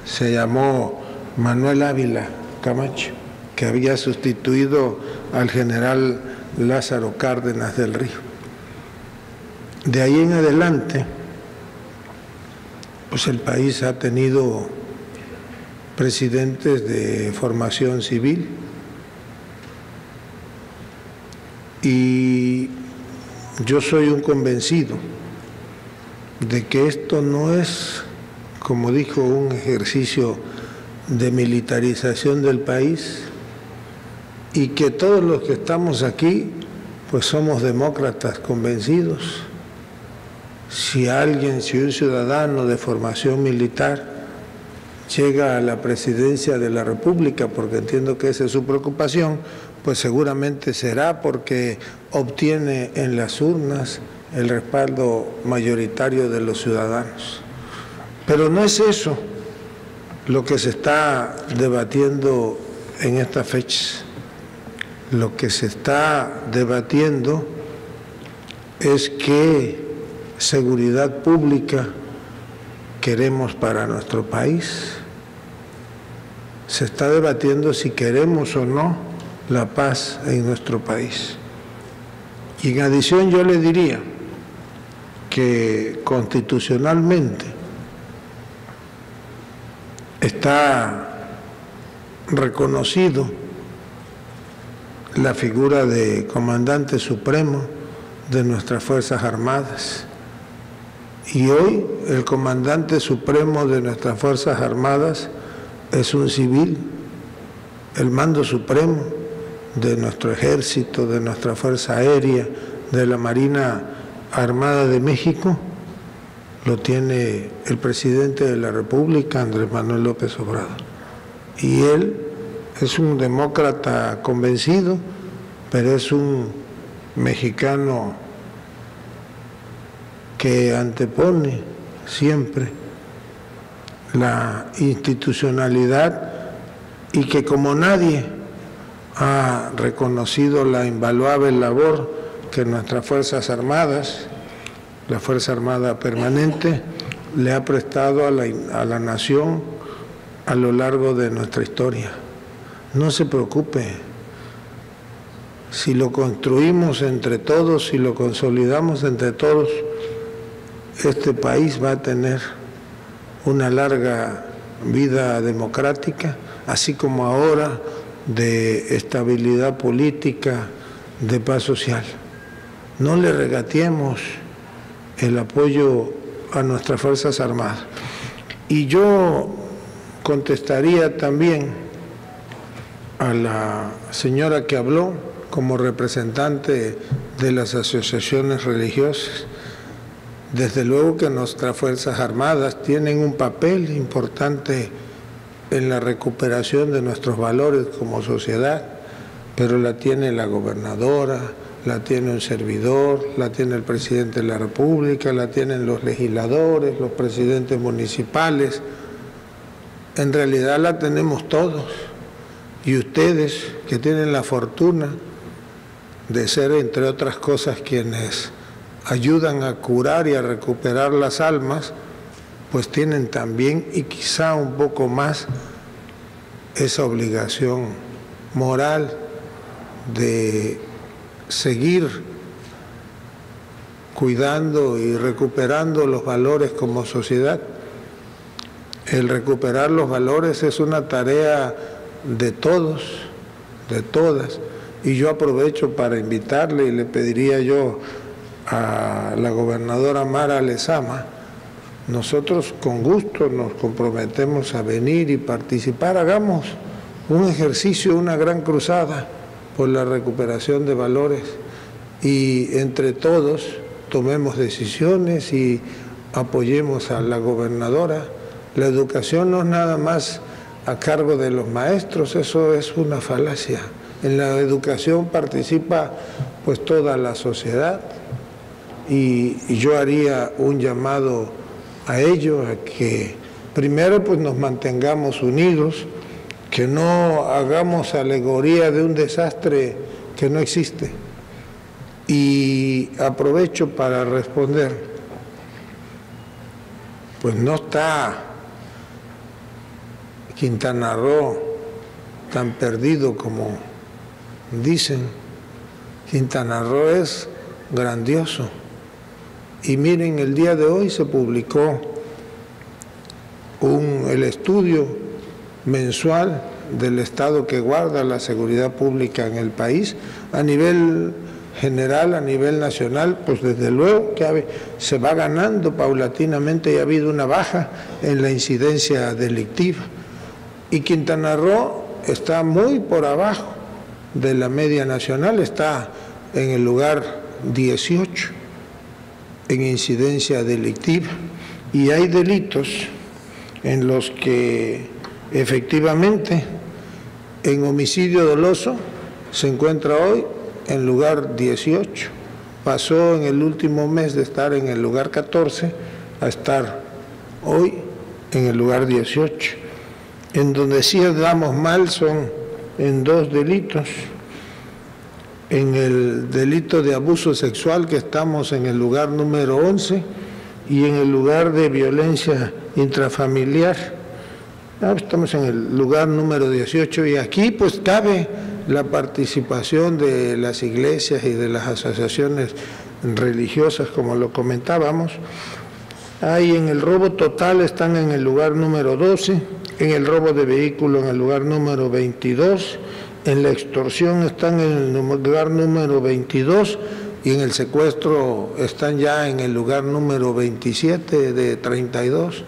se llamó Manuel Ávila Camacho, que había sustituido al general Lázaro Cárdenas del Río. De ahí en adelante, pues el país ha tenido presidentes de formación civil y yo soy un convencido de que esto no es, como dijo, un ejercicio de militarización del país y que todos los que estamos aquí pues somos demócratas convencidos si alguien, si un ciudadano de formación militar llega a la presidencia de la República, porque entiendo que esa es su preocupación, pues seguramente será porque obtiene en las urnas el respaldo mayoritario de los ciudadanos. Pero no es eso lo que se está debatiendo en estas fechas. Lo que se está debatiendo es que seguridad pública queremos para nuestro país. Se está debatiendo si queremos o no la paz en nuestro país. Y en adición yo le diría que constitucionalmente está reconocido la figura de comandante supremo de nuestras Fuerzas Armadas y hoy el comandante supremo de nuestras Fuerzas Armadas es un civil, el mando supremo de nuestro ejército, de nuestra Fuerza Aérea, de la Marina Armada de México, lo tiene el presidente de la República, Andrés Manuel López Obrador. Y él es un demócrata convencido, pero es un mexicano que antepone siempre la institucionalidad y que como nadie ha reconocido la invaluable labor que nuestras Fuerzas Armadas, la Fuerza Armada Permanente, le ha prestado a la, a la nación a lo largo de nuestra historia. No se preocupe, si lo construimos entre todos, si lo consolidamos entre todos, este país va a tener una larga vida democrática, así como ahora de estabilidad política, de paz social. No le regateemos el apoyo a nuestras Fuerzas Armadas. Y yo contestaría también a la señora que habló como representante de las asociaciones religiosas. Desde luego que nuestras Fuerzas Armadas tienen un papel importante en la recuperación de nuestros valores como sociedad, pero la tiene la gobernadora, la tiene un servidor, la tiene el presidente de la República, la tienen los legisladores, los presidentes municipales. En realidad la tenemos todos. Y ustedes que tienen la fortuna de ser, entre otras cosas, quienes ayudan a curar y a recuperar las almas, pues tienen también y quizá un poco más esa obligación moral de seguir cuidando y recuperando los valores como sociedad. El recuperar los valores es una tarea de todos, de todas. Y yo aprovecho para invitarle y le pediría yo a la gobernadora Mara Lezama, nosotros con gusto nos comprometemos a venir y participar, hagamos un ejercicio, una gran cruzada por la recuperación de valores y entre todos tomemos decisiones y apoyemos a la gobernadora. La educación no es nada más a cargo de los maestros, eso es una falacia. En la educación participa pues toda la sociedad y, yo haría un llamado a ello, a que primero pues nos mantengamos unidos, que no hagamos alegoría de un desastre que no existe. Y aprovecho para responder, pues no está Quintana Roo tan perdido como dicen. Quintana Roo es grandioso. Y miren, el día de hoy se publicó el estudio mensual del Estado que guarda la seguridad pública en el país a nivel general, a nivel nacional, pues desde luego se va ganando paulatinamente y ha habido una baja en la incidencia delictiva. Y Quintana Roo está muy por abajo de la media nacional, está en el lugar 18 en incidencia delictiva y hay delitos en los que efectivamente en homicidio doloso se encuentra hoy en lugar 18. Pasó en el último mes de estar en el lugar 14 a estar hoy en el lugar 18. En donde sí damos mal son en dos delitos. En el delito de abuso sexual que estamos en el lugar número 11 y en el lugar de violencia intrafamiliar Ah, estamos en el lugar número 18 y aquí pues cabe la participación de las iglesias y de las asociaciones religiosas, como lo comentábamos. Ahí en el robo total están en el lugar número 12, en el robo de vehículo en el lugar número 22, en la extorsión están en el lugar número 22 y en el secuestro están ya en el lugar número 27 de 32.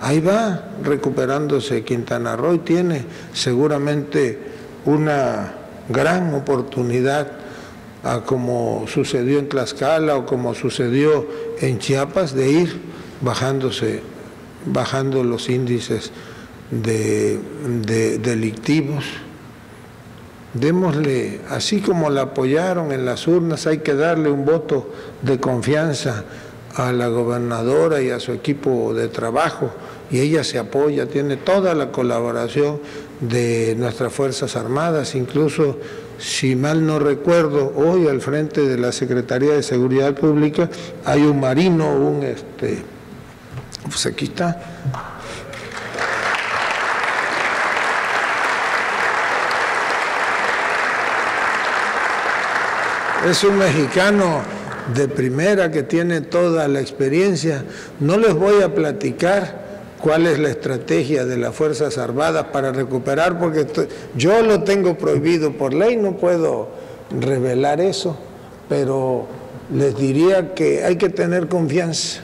Ahí va recuperándose Quintana Roo y tiene seguramente una gran oportunidad a como sucedió en Tlaxcala o como sucedió en Chiapas de ir bajándose, bajando los índices de, de delictivos. Démosle, así como la apoyaron en las urnas, hay que darle un voto de confianza a la gobernadora y a su equipo de trabajo. Y ella se apoya, tiene toda la colaboración de nuestras Fuerzas Armadas, incluso si mal no recuerdo, hoy al frente de la Secretaría de Seguridad Pública hay un marino, un este, pues aquí está, es un mexicano de primera que tiene toda la experiencia. No les voy a platicar cuál es la estrategia de las Fuerzas Armadas para recuperar, porque yo lo tengo prohibido por ley, no puedo revelar eso, pero les diría que hay que tener confianza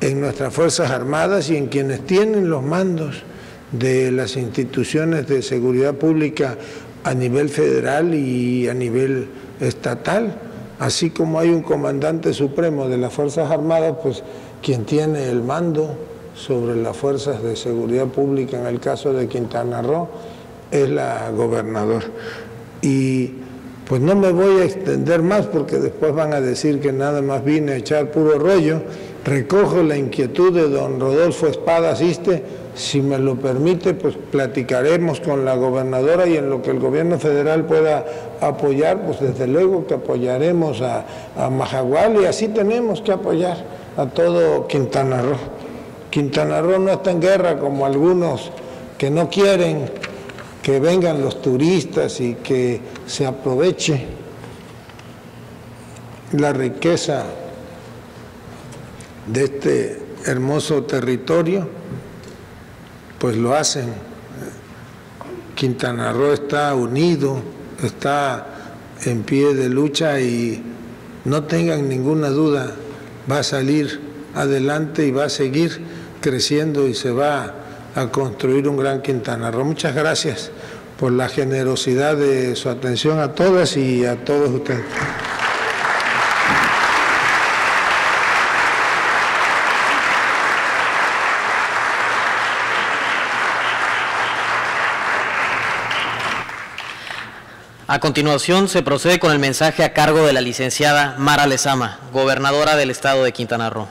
en nuestras Fuerzas Armadas y en quienes tienen los mandos de las instituciones de seguridad pública a nivel federal y a nivel estatal. Así como hay un comandante supremo de las Fuerzas Armadas, pues quien tiene el mando sobre las fuerzas de seguridad pública en el caso de Quintana Roo es la gobernadora. Y pues no me voy a extender más porque después van a decir que nada más vine a echar puro rollo. Recojo la inquietud de don Rodolfo Espada Asiste. Si me lo permite, pues platicaremos con la gobernadora y en lo que el gobierno federal pueda apoyar, pues desde luego que apoyaremos a, a Majagual y así tenemos que apoyar a todo Quintana Roo. Quintana Roo no está en guerra como algunos que no quieren que vengan los turistas y que se aproveche la riqueza de este hermoso territorio, pues lo hacen. Quintana Roo está unido, está en pie de lucha y no tengan ninguna duda, va a salir adelante y va a seguir creciendo y se va a construir un gran Quintana Roo. Muchas gracias por la generosidad de su atención a todas y a todos ustedes. A continuación se procede con el mensaje a cargo de la licenciada Mara Lezama, gobernadora del estado de Quintana Roo.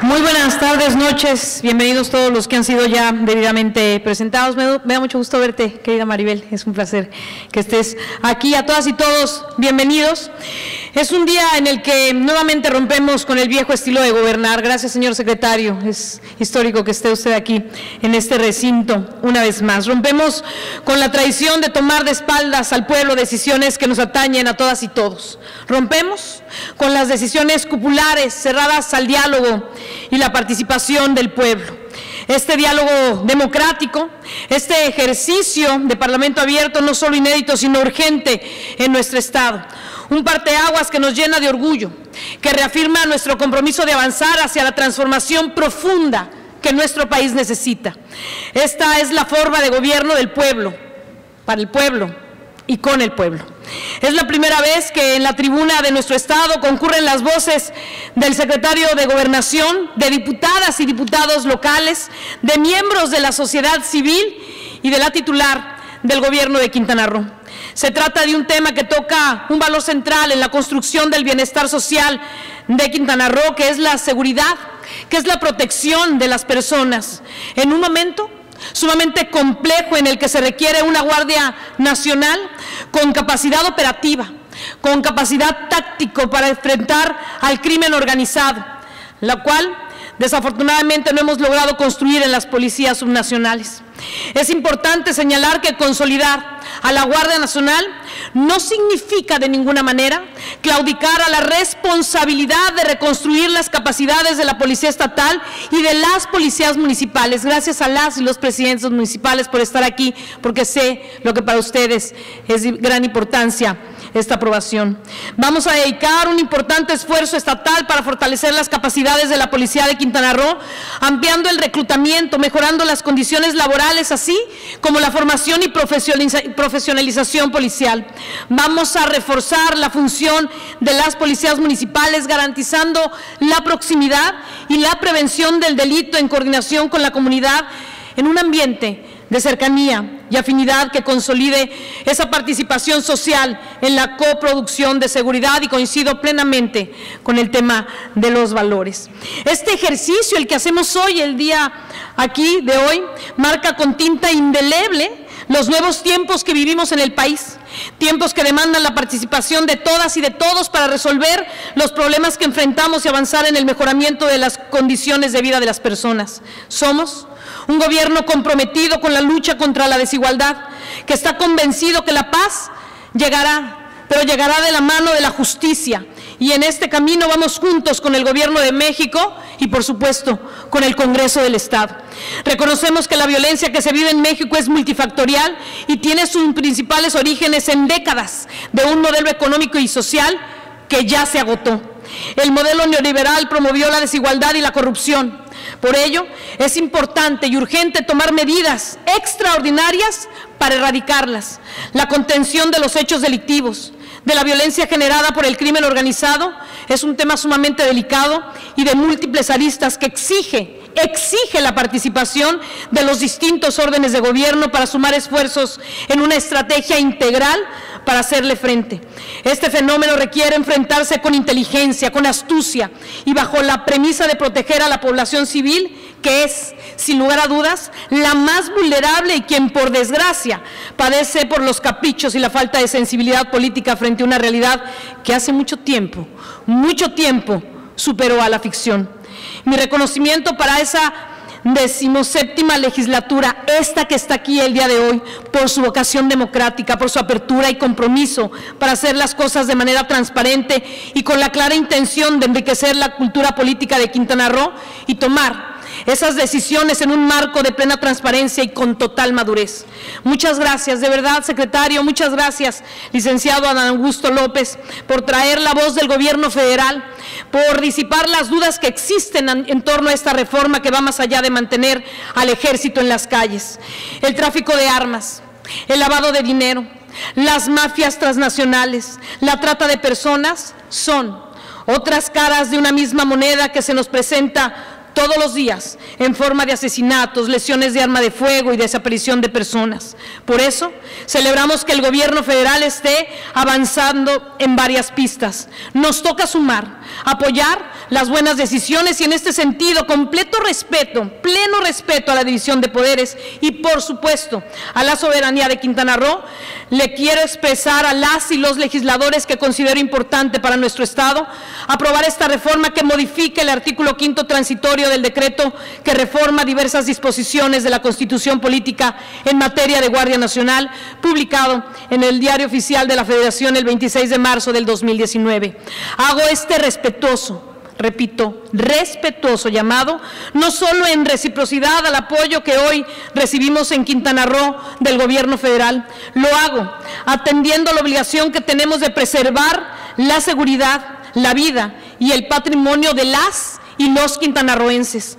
Muy buenas tardes, noches, bienvenidos todos los que han sido ya debidamente presentados. Me, me da mucho gusto verte, querida Maribel, es un placer que estés aquí. A todas y todos, bienvenidos. Es un día en el que nuevamente rompemos con el viejo estilo de gobernar. Gracias, señor secretario. Es histórico que esté usted aquí en este recinto una vez más. Rompemos con la tradición de tomar de espaldas al pueblo decisiones que nos atañen a todas y todos. Rompemos con las decisiones cupulares cerradas al diálogo y la participación del pueblo. Este diálogo democrático, este ejercicio de Parlamento abierto no solo inédito, sino urgente en nuestro Estado. Un parteaguas que nos llena de orgullo, que reafirma nuestro compromiso de avanzar hacia la transformación profunda que nuestro país necesita. Esta es la forma de gobierno del pueblo, para el pueblo y con el pueblo. Es la primera vez que en la tribuna de nuestro Estado concurren las voces del secretario de Gobernación, de diputadas y diputados locales, de miembros de la sociedad civil y de la titular del gobierno de Quintana Roo. Se trata de un tema que toca un valor central en la construcción del bienestar social de Quintana Roo, que es la seguridad, que es la protección de las personas. En un momento sumamente complejo en el que se requiere una Guardia Nacional con capacidad operativa, con capacidad táctico para enfrentar al crimen organizado, la cual desafortunadamente no hemos logrado construir en las policías subnacionales. Es importante señalar que consolidar a la Guardia Nacional no significa de ninguna manera claudicar a la responsabilidad de reconstruir las capacidades de la Policía Estatal y de las policías municipales. Gracias a las y los presidentes municipales por estar aquí, porque sé lo que para ustedes es de gran importancia esta aprobación. Vamos a dedicar un importante esfuerzo estatal para fortalecer las capacidades de la Policía de Quintana Roo, ampliando el reclutamiento, mejorando las condiciones laborales, así como la formación y profesionaliza- profesionalización policial. Vamos a reforzar la función de las policías municipales, garantizando la proximidad y la prevención del delito en coordinación con la comunidad en un ambiente de cercanía y afinidad que consolide esa participación social en la coproducción de seguridad y coincido plenamente con el tema de los valores. Este ejercicio, el que hacemos hoy, el día aquí de hoy, marca con tinta indeleble los nuevos tiempos que vivimos en el país, tiempos que demandan la participación de todas y de todos para resolver los problemas que enfrentamos y avanzar en el mejoramiento de las condiciones de vida de las personas. Somos un gobierno comprometido con la lucha contra la desigualdad, que está convencido que la paz llegará, pero llegará de la mano de la justicia. Y en este camino vamos juntos con el Gobierno de México y, por supuesto, con el Congreso del Estado. Reconocemos que la violencia que se vive en México es multifactorial y tiene sus principales orígenes en décadas de un modelo económico y social que ya se agotó. El modelo neoliberal promovió la desigualdad y la corrupción. Por ello, es importante y urgente tomar medidas extraordinarias para erradicarlas. La contención de los hechos delictivos, de la violencia generada por el crimen organizado, es un tema sumamente delicado y de múltiples aristas que exige, exige la participación de los distintos órdenes de gobierno para sumar esfuerzos en una estrategia integral para hacerle frente. Este fenómeno requiere enfrentarse con inteligencia, con astucia y bajo la premisa de proteger a la población civil, que es, sin lugar a dudas, la más vulnerable y quien, por desgracia, padece por los caprichos y la falta de sensibilidad política frente a una realidad que hace mucho tiempo, mucho tiempo superó a la ficción. Mi reconocimiento para esa decimoséptima legislatura, esta que está aquí el día de hoy, por su vocación democrática, por su apertura y compromiso para hacer las cosas de manera transparente y con la clara intención de enriquecer la cultura política de Quintana Roo y tomar esas decisiones en un marco de plena transparencia y con total madurez. Muchas gracias, de verdad, secretario, muchas gracias, licenciado Adán Augusto López, por traer la voz del gobierno federal, por disipar las dudas que existen en torno a esta reforma que va más allá de mantener al ejército en las calles. El tráfico de armas, el lavado de dinero, las mafias transnacionales, la trata de personas son otras caras de una misma moneda que se nos presenta todos los días en forma de asesinatos, lesiones de arma de fuego y desaparición de personas. Por eso, celebramos que el gobierno federal esté avanzando en varias pistas. Nos toca sumar, apoyar las buenas decisiones y en este sentido completo respeto, pleno respeto a la división de poderes y por supuesto a la soberanía de Quintana Roo, le quiero expresar a las y los legisladores que considero importante para nuestro Estado aprobar esta reforma que modifique el artículo quinto transitorio del decreto que reforma diversas disposiciones de la Constitución Política en materia de Guardia Nacional, publicado en el Diario Oficial de la Federación el 26 de marzo del 2019. Hago este respetuoso repito, respetuoso llamado, no solo en reciprocidad al apoyo que hoy recibimos en Quintana Roo del gobierno federal, lo hago atendiendo la obligación que tenemos de preservar la seguridad, la vida y el patrimonio de las y los quintanarroenses.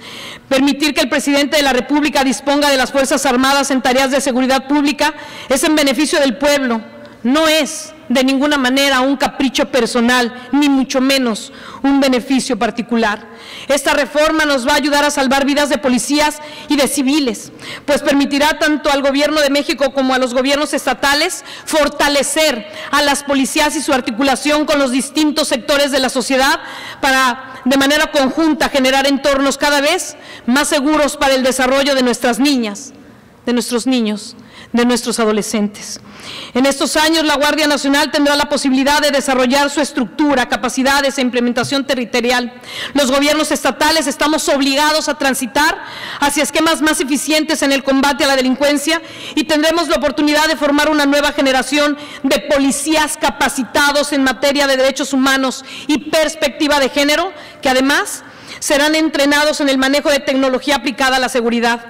Permitir que el presidente de la República disponga de las Fuerzas Armadas en tareas de seguridad pública es en beneficio del pueblo, no es de ninguna manera un capricho personal, ni mucho menos un beneficio particular. Esta reforma nos va a ayudar a salvar vidas de policías y de civiles, pues permitirá tanto al Gobierno de México como a los gobiernos estatales fortalecer a las policías y su articulación con los distintos sectores de la sociedad para de manera conjunta generar entornos cada vez más seguros para el desarrollo de nuestras niñas, de nuestros niños, de nuestros adolescentes. En estos años la Guardia Nacional tendrá la posibilidad de desarrollar su estructura, capacidades e implementación territorial. Los gobiernos estatales estamos obligados a transitar hacia esquemas más eficientes en el combate a la delincuencia y tendremos la oportunidad de formar una nueva generación de policías capacitados en materia de derechos humanos y perspectiva de género, que además serán entrenados en el manejo de tecnología aplicada a la seguridad.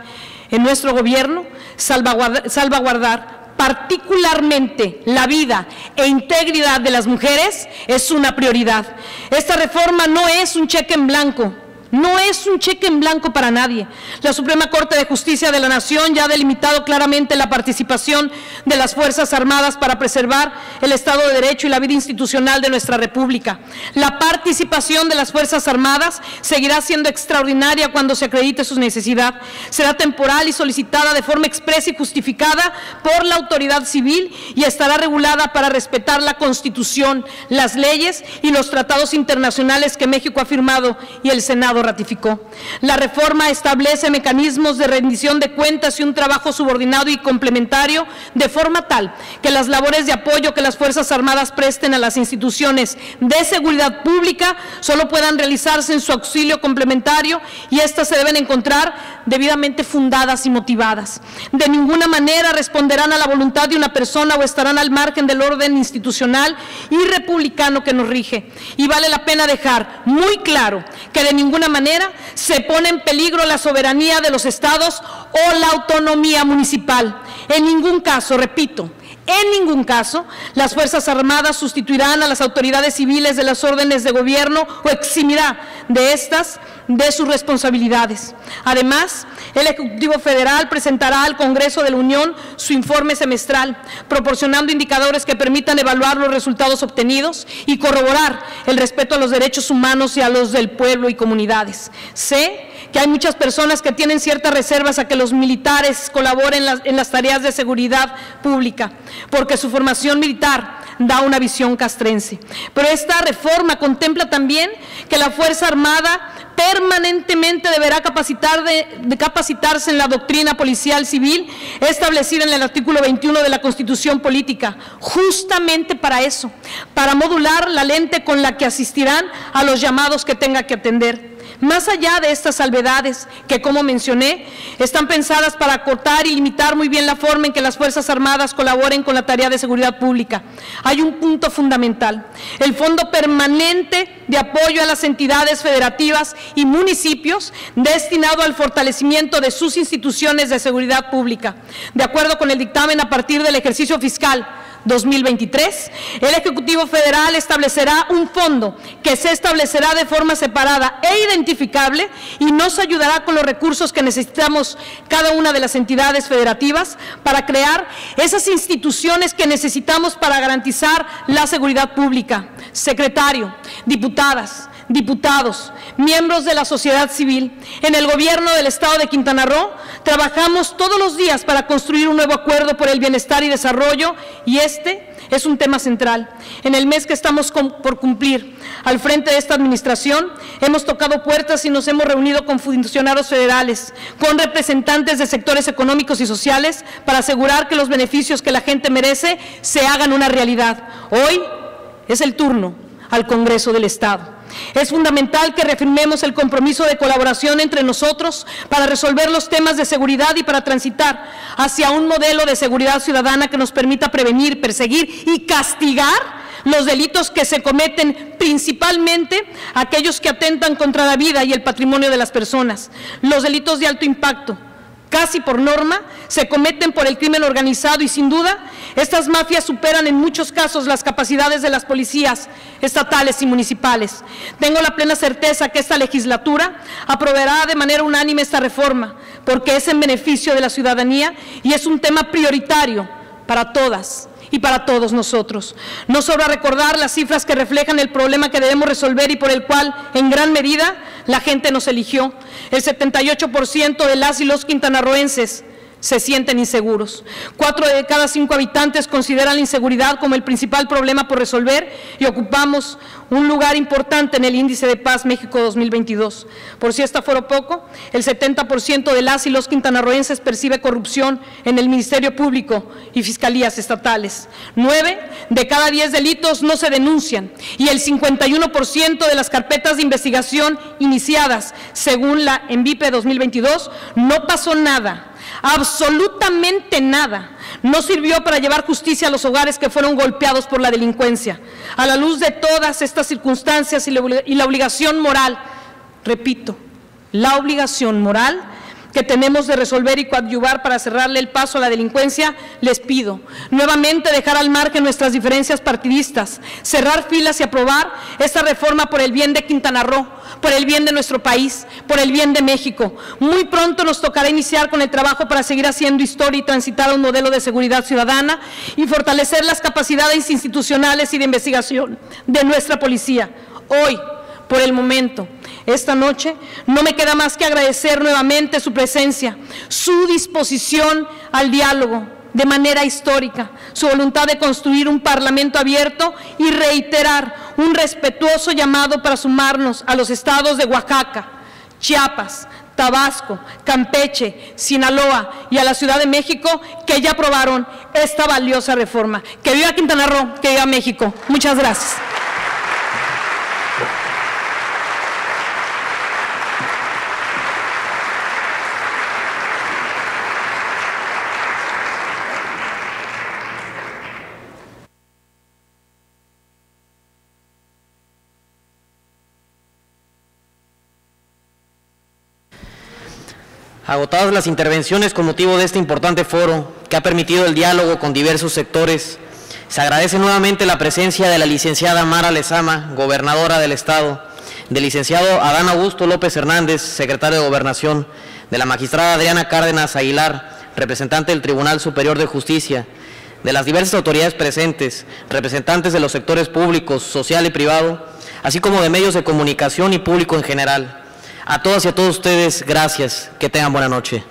En nuestro gobierno, salvaguardar, salvaguardar particularmente la vida e integridad de las mujeres es una prioridad. Esta reforma no es un cheque en blanco, no es un cheque en blanco para nadie. La Suprema Corte de Justicia de la Nación ya ha delimitado claramente la participación de las Fuerzas Armadas para preservar el Estado de Derecho y la vida institucional de nuestra República. La participación de las Fuerzas Armadas seguirá siendo extraordinaria cuando se acredite su necesidad. Será temporal y solicitada de forma expresa y justificada por la autoridad civil y estará regulada para respetar la Constitución, las leyes y los tratados internacionales que México ha firmado y el Senado Ratificó. La reforma establece mecanismos de rendición de cuentas y un trabajo subordinado y complementario de forma tal que las labores de apoyo que las Fuerzas Armadas presten a las instituciones de seguridad pública solo puedan realizarse en su auxilio complementario y éstas se deben encontrar debidamente fundadas y motivadas. De ninguna manera responderán a la voluntad de una persona o estarán al margen del orden institucional y republicano que nos rige. Y vale la pena dejar muy claro que de ninguna manera se pone en peligro la soberanía de los estados o la autonomía municipal. En ningún caso, repito, en ningún caso, las Fuerzas Armadas sustituirán a las autoridades civiles de las órdenes de gobierno o eximirá de estas de sus responsabilidades. Además, el Ejecutivo Federal presentará al Congreso de la Unión su informe semestral, proporcionando indicadores que permitan evaluar los resultados obtenidos y corroborar el respeto a los derechos humanos y a los del pueblo y comunidades. Sé que hay muchas personas que tienen ciertas reservas a que los militares colaboren en las, en las tareas de seguridad pública, porque su formación militar da una visión castrense. Pero esta reforma contempla también que la Fuerza Armada permanentemente deberá capacitar de, capacitarse en la doctrina policial civil establecida en el artículo 21 de la Constitución Política, justamente para eso, para modular la lente con la que asistirán a los llamados que tenga que atender. Más allá de estas salvedades que, como mencioné, están pensadas para acortar y limitar muy bien la forma en que las Fuerzas Armadas colaboren con la tarea de seguridad pública, hay un punto fundamental. El Fondo Permanente de Apoyo a las Entidades Federativas y Municipios destinado al fortalecimiento de sus instituciones de seguridad pública. De acuerdo con el dictamen a partir del ejercicio fiscal 2023, el Ejecutivo Federal establecerá un fondo que se establecerá de forma separada e identificable y nos ayudará con los recursos que necesitamos cada una de las entidades federativas para crear esas instituciones que necesitamos para garantizar la seguridad pública. Secretario, diputadas, diputados, miembros de la sociedad civil, en el gobierno del Estado de Quintana Roo, trabajamos todos los días para construir un nuevo acuerdo por el bienestar y desarrollo y este es un tema central. En el mes que estamos por cumplir al frente de esta administración, hemos tocado puertas y nos hemos reunido con funcionarios federales, con representantes de sectores económicos y sociales para asegurar que los beneficios que la gente merece se hagan una realidad. Hoy es el turno al Congreso del Estado. Es fundamental que reafirmemos el compromiso de colaboración entre nosotros para resolver los temas de seguridad y para transitar hacia un modelo de seguridad ciudadana que nos permita prevenir, perseguir y castigar los delitos que se cometen principalmente aquellos que atentan contra la vida y el patrimonio de las personas, los delitos de alto impacto, casi por norma, se cometen por el crimen organizado y sin duda estas mafias superan en muchos casos las capacidades de las policías estatales y municipales. Tengo la plena certeza que esta legislatura aprobará de manera unánime esta reforma porque es en beneficio de la ciudadanía y es un tema prioritario para todas y para todos nosotros. No sobra recordar las cifras que reflejan el problema que debemos resolver y por el cual, en gran medida, la gente nos eligió. El 78% de las y los quintanarroenses se sienten inseguros. Cuatro de cada cinco habitantes consideran la inseguridad como el principal problema por resolver y ocupamos un lugar importante en el índice de paz México 2022. Por si esta fuera poco, el 70% de las y los quintanarroenses percibe corrupción en el Ministerio Público y fiscalías estatales. Nueve de cada diez delitos no se denuncian y el 51% de las carpetas de investigación iniciadas, según la ENVIPE 2022, no pasó nada absolutamente nada. No sirvió para llevar justicia a los hogares que fueron golpeados por la delincuencia. A la luz de todas estas circunstancias y la obligación moral, repito, la obligación moral que tenemos de resolver y coadyuvar para cerrarle el paso a la delincuencia, les pido nuevamente dejar al margen nuestras diferencias partidistas, cerrar filas y aprobar esta reforma por el bien de Quintana Roo, por el bien de nuestro país, por el bien de México. Muy pronto nos tocará iniciar con el trabajo para seguir haciendo historia y transitar a un modelo de seguridad ciudadana y fortalecer las capacidades institucionales y de investigación de nuestra policía. Hoy, por el momento, esta noche, no me queda más que agradecer nuevamente su presencia, su disposición al diálogo de manera histórica, su voluntad de construir un parlamento abierto y reiterar un respetuoso llamado para sumarnos a los estados de Oaxaca, Chiapas, Tabasco, Campeche, Sinaloa y a la Ciudad de México que ya aprobaron esta valiosa reforma. Que viva Quintana Roo, que viva México. Muchas gracias. Agotadas las intervenciones con motivo de este importante foro que ha permitido el diálogo con diversos sectores, se agradece nuevamente la presencia de la licenciada Mara Lezama, gobernadora del Estado, del licenciado Adán Augusto López Hernández, secretario de Gobernación, de la magistrada Adriana Cárdenas Aguilar, representante del Tribunal Superior de Justicia, de las diversas autoridades presentes, representantes de los sectores públicos, social y privado, así como de medios de comunicación y público en general. A todas y a todos ustedes, gracias. Que tengan buena noche.